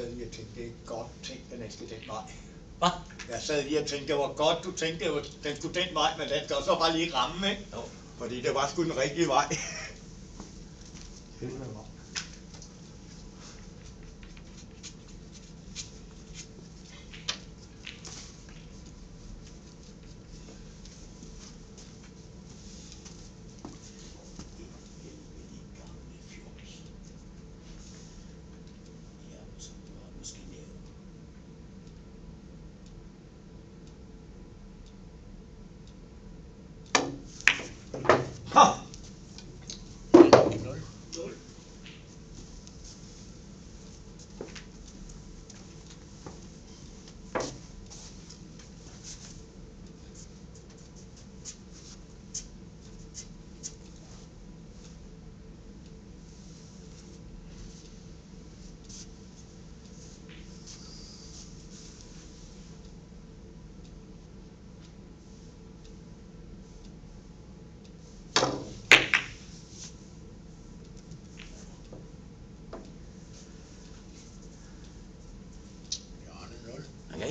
Sad lige og tænkte, det er godt tænkt, den ikke skal den vej. Hvad? Jeg sad lige og tænkte, det var godt, du tænkte, var, den skulle den vej, men den skal også bare lige ramme, ikke? Jo. Fordi det var sgu den rigtige vej. 好。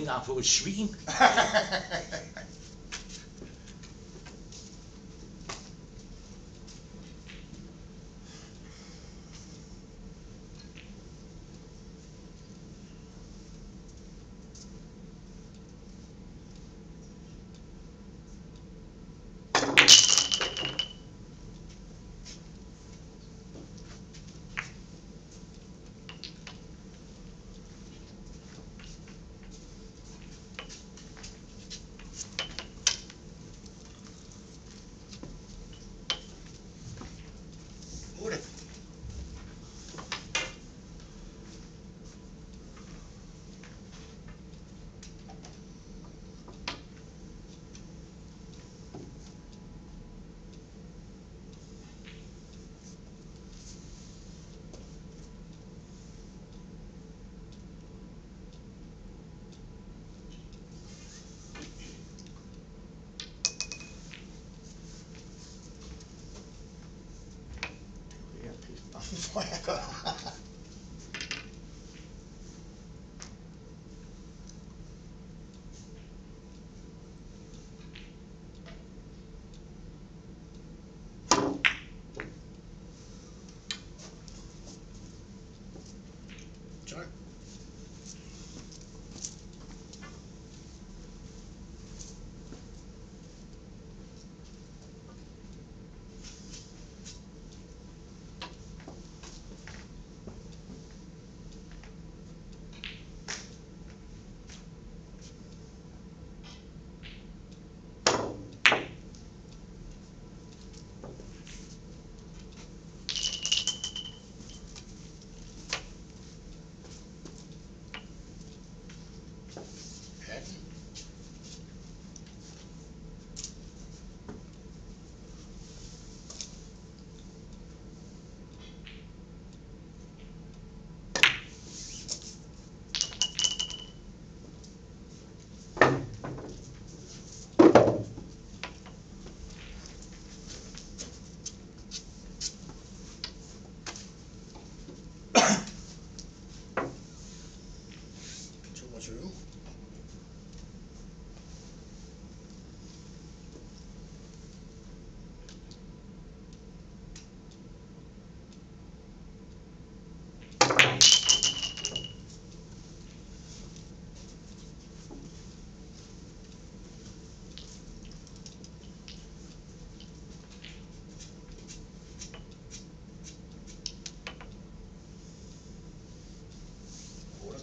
Han kan ikke engang få why I got home.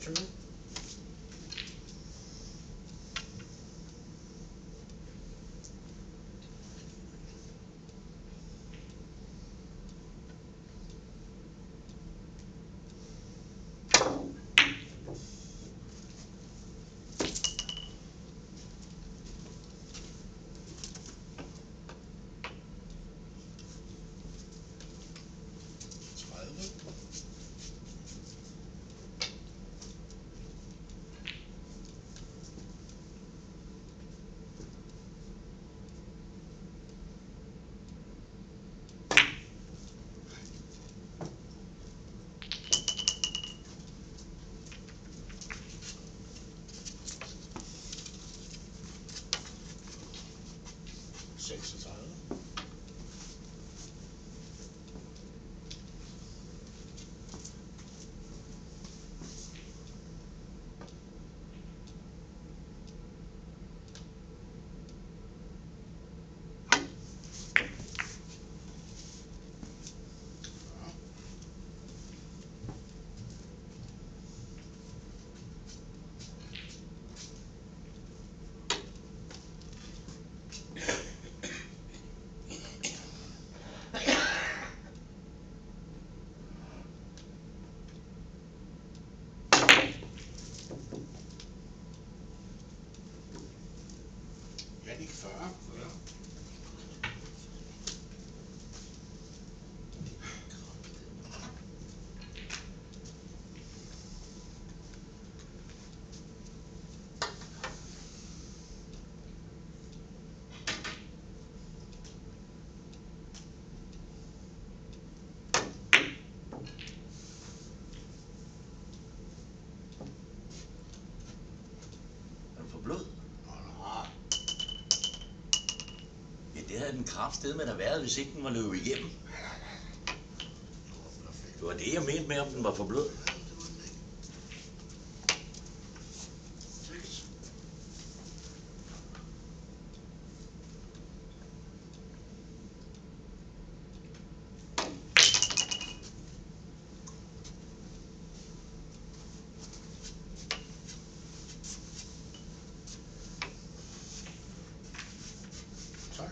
true. Havde den kraftsted med der været, hvis ikke den var løbet igennem. Det var det, jeg mente med, om den var for blød. Seks. Tak.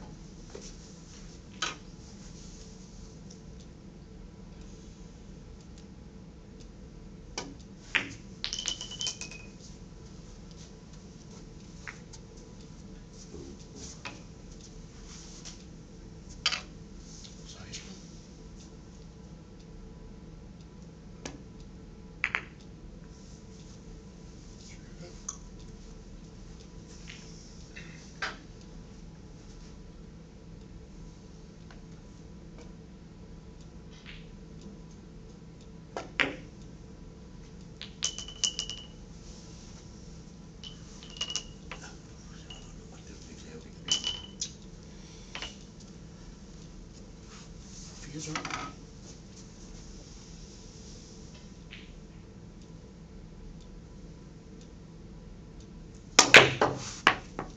4-2.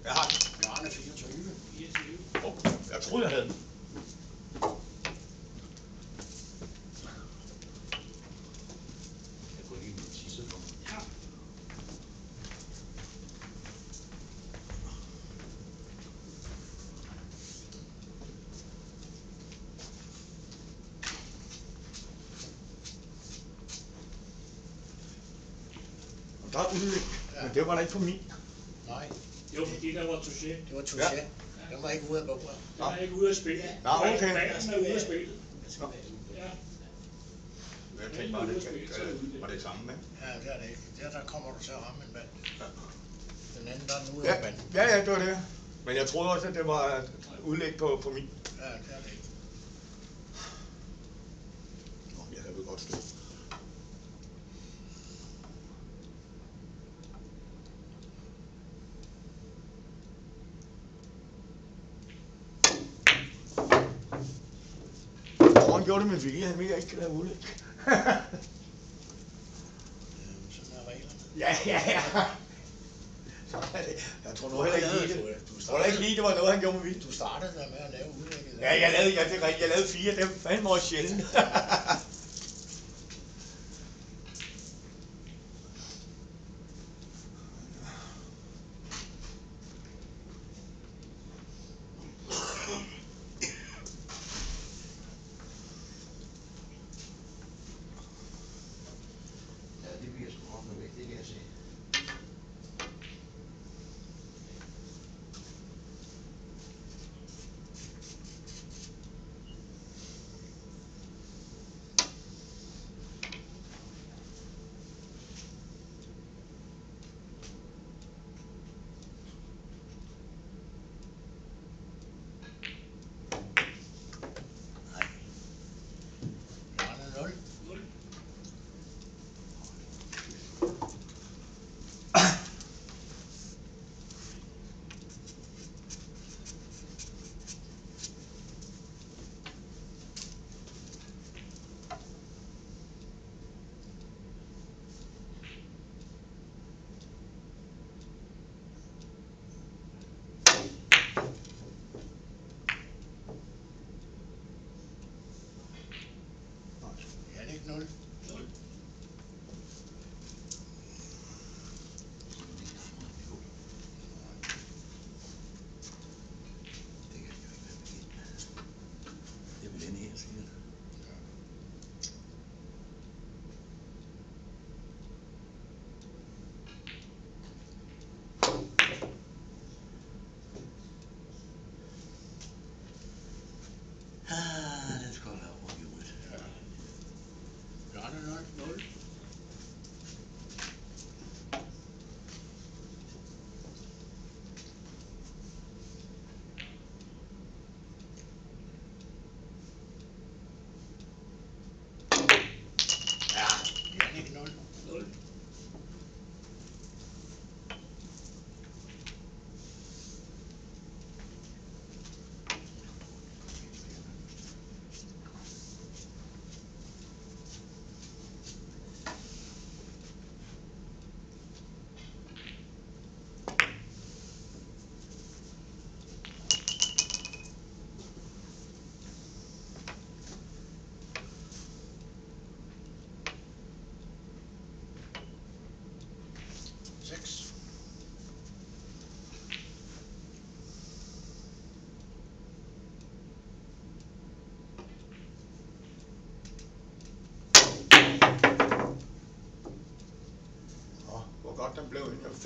Jeg har den. Bjarne 24. 24. Åh, Jeg troede, jeg havde den. Jeg kunne lige en tisse for mig. Ja. Er udlæg, men det var der ikke på min. Nej, Det var fordi, der var touché. det var Touché. Ja. Den var ikke ude af bordet. Den er ikke ude af spillet. Nå, okay. Bagersen er ude af spillet. Nå. Ja. Jeg tænkte bare, det det var det samme, ikke? Ja, det er det ikke. Der, der kommer du til at ramme en mand. Ja. Den anden, der er den ude Ja, af manden. ja, ja, det var det. Men jeg troede også, at det var et udlæg på, på min. Ja, det er det ikke. Nå, jeg kan vel godt stå. Jeg tror, Han ville ikke lave udlæg. Øhm, sådan er reglerne. ja, ja, ja. Så er det. Jeg tror nu heller ikke lige det. Du Jeg tror ikke lige, det var noget, han gjorde med vilje. Du startede der med at lave udlægget. Ja, jeg lavede, ja, det er rigtigt. Jeg lavede fire. Det er fandme også sjældent.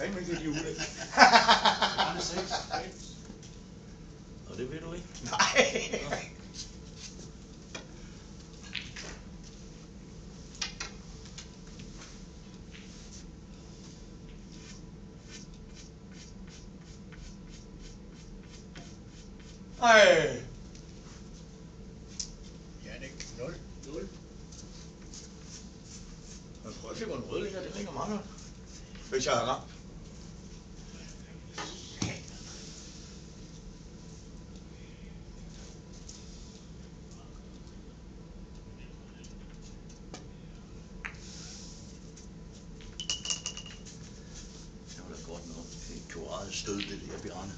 blev. Jeg var fandme ikke lige udlæg. Bjarne 6. Og det ved du ikke? Nej. Ej. Jannik 0. Nul. Jeg tror ikke, det var en rødlinger. Det ringer meget. Hvis jeg havde ramt. stød, det der, Bjarne.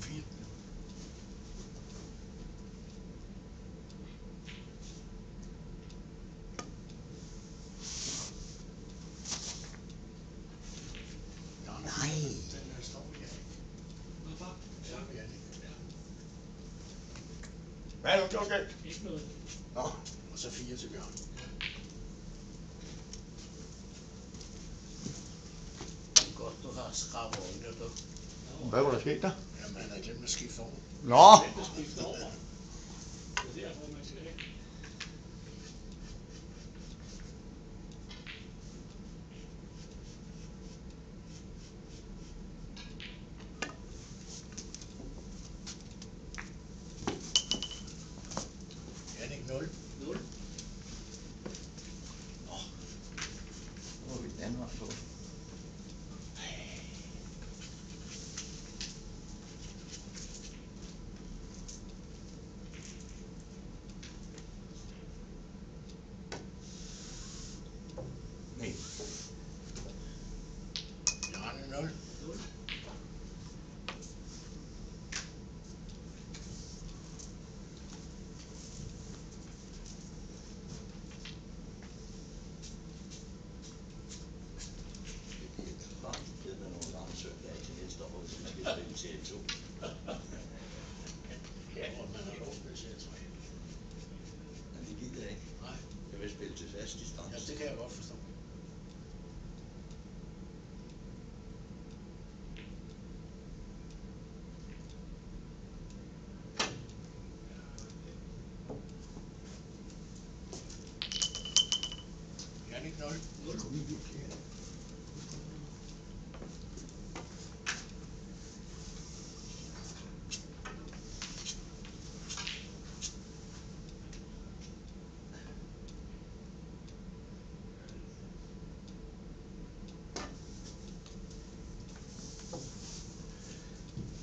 Fint. Nå, Nej. Den er står jeg ikke. Hvorfor? Så er jeg ikke. Ja, Hvad har du gjort galt? ikke noget. Nå, og så fire til Bjørn. Godt, du har skrab øjne, du. Hvad var der sket der? Jamen, han havde glemt at skifte over. Nå!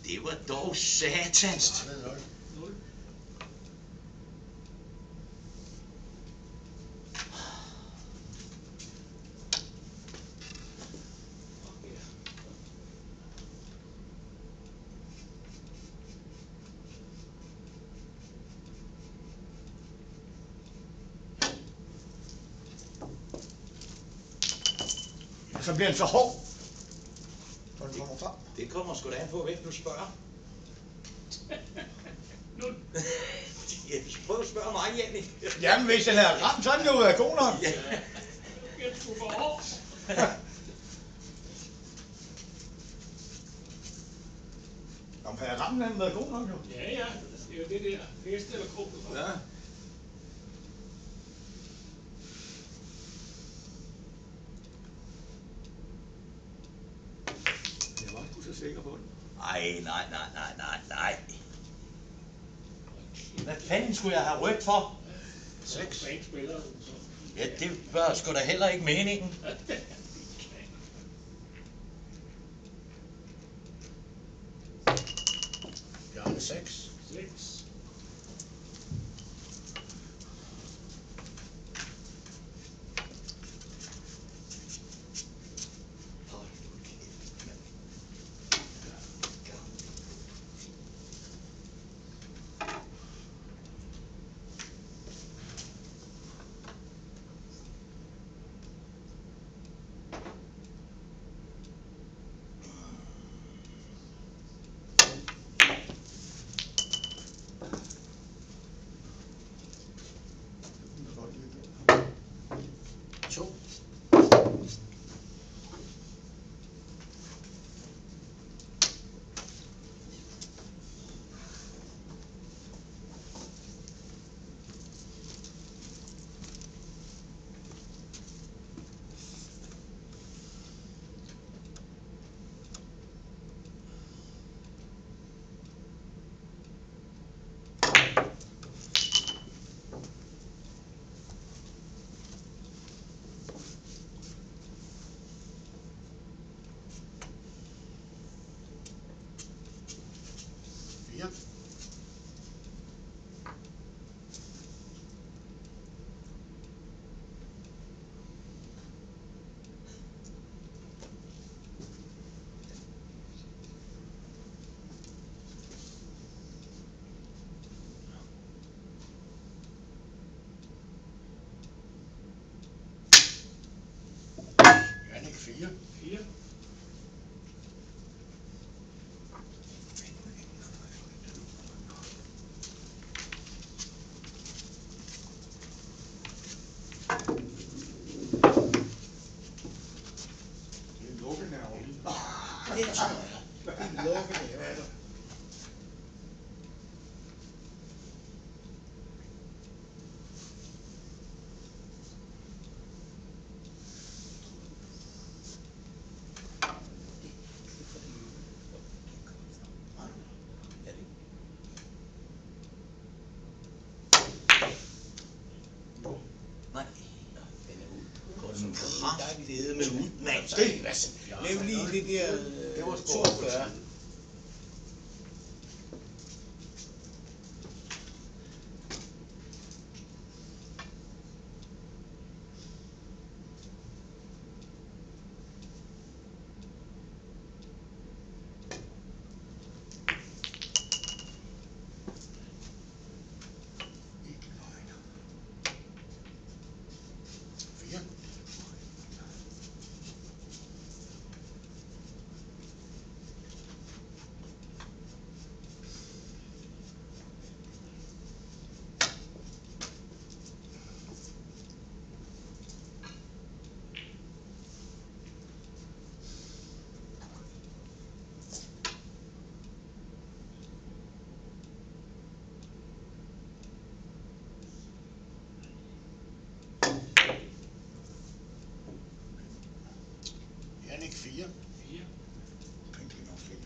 Det var dog satanst. Bjarne 0. 0. Så bliver han så hård. Kommer frem. Det kommer sgu da an på, hvem du spørger. 0. Ja, Prøv at spørge mig, Jannik. Jamen, hvis den havde ramt, så er den jo været god nok. Ja. Jeg skulle for hård. Om havde ramt, den været god nok jo. Ja, ja. Det er jo det der. Hest eller ko. Ja. Jeg var ikke så sikker på den. Ej, nej, nej, nej, nej, nej. Hvad fanden skulle jeg have rødt for? 6. Fans spiller. Så. Ja, det var sgu da heller ikke meningen. Kontrakt med ud, mand. Det, altså, lav lige det der Det var sgu 42. Fire. Jannik fire. 4. Tænkte lige nok fire.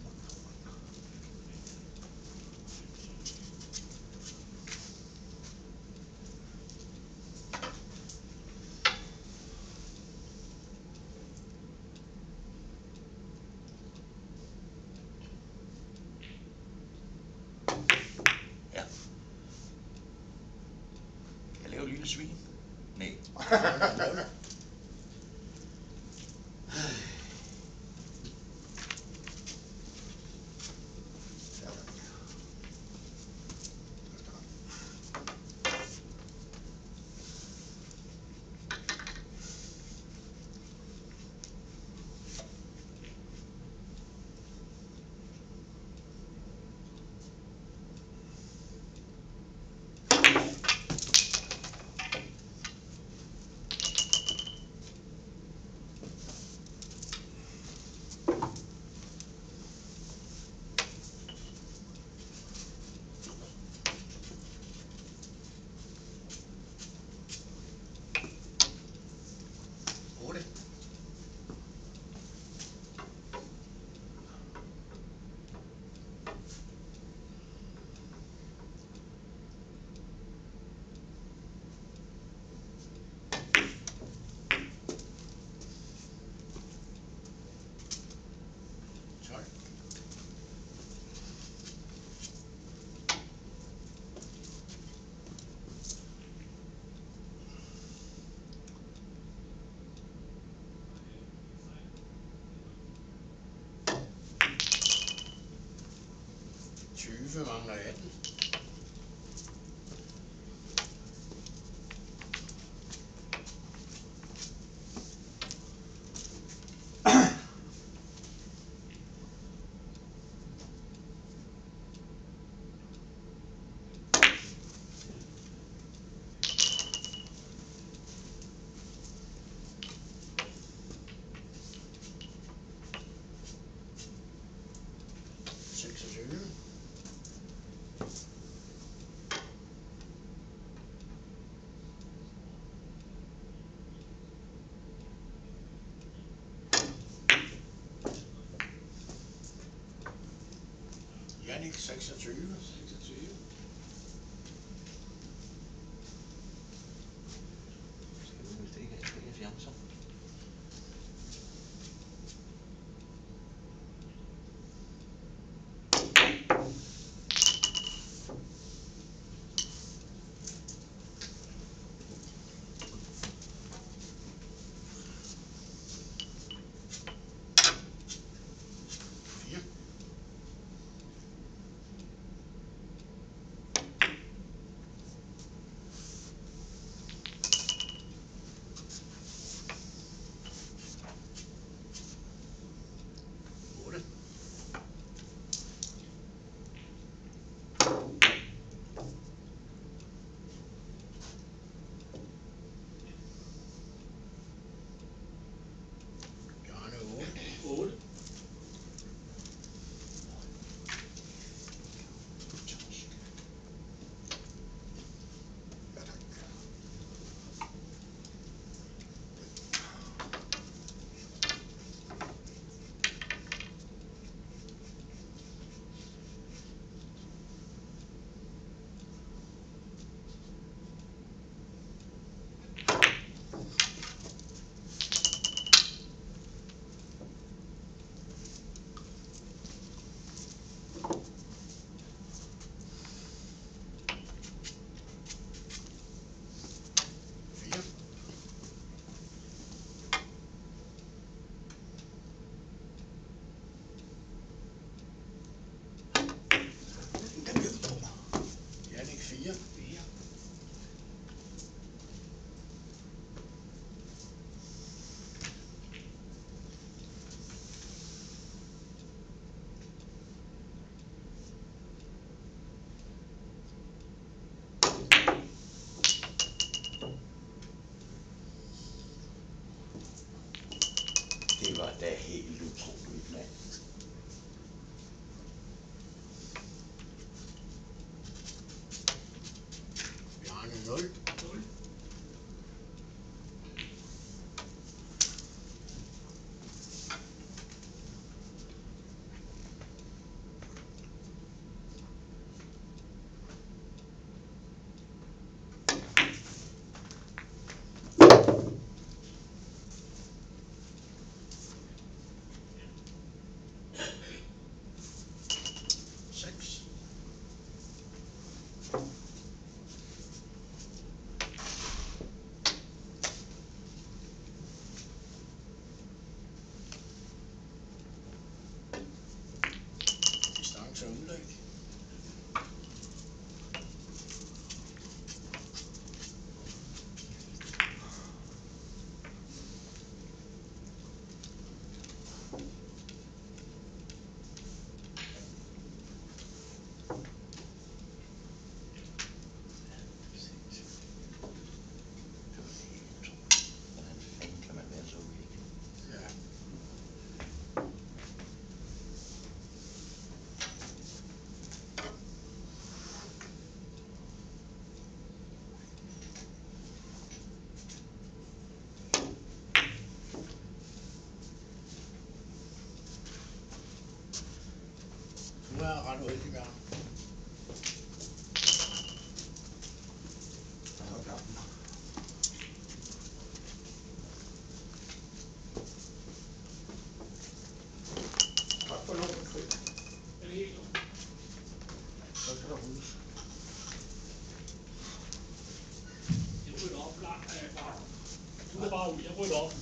Ja. Kan jeg lave et lille svin? Nej. Otte. Tolv. Tyve mangler 18. Seksogtyve. Jannik 26. 26. Hvis var da helt utroligt, mand. Bjarne 0. Nul. Seks. Distance og udlæg. Hvordan fanden kan man være så uheldig? Ja. Du er ret uheldig, Bjarne. Der er kampen. Tak for lånet, Frit. Er det helt okay? Så skal der ryddes. Jeg rydder op langt, øh, bare. Du går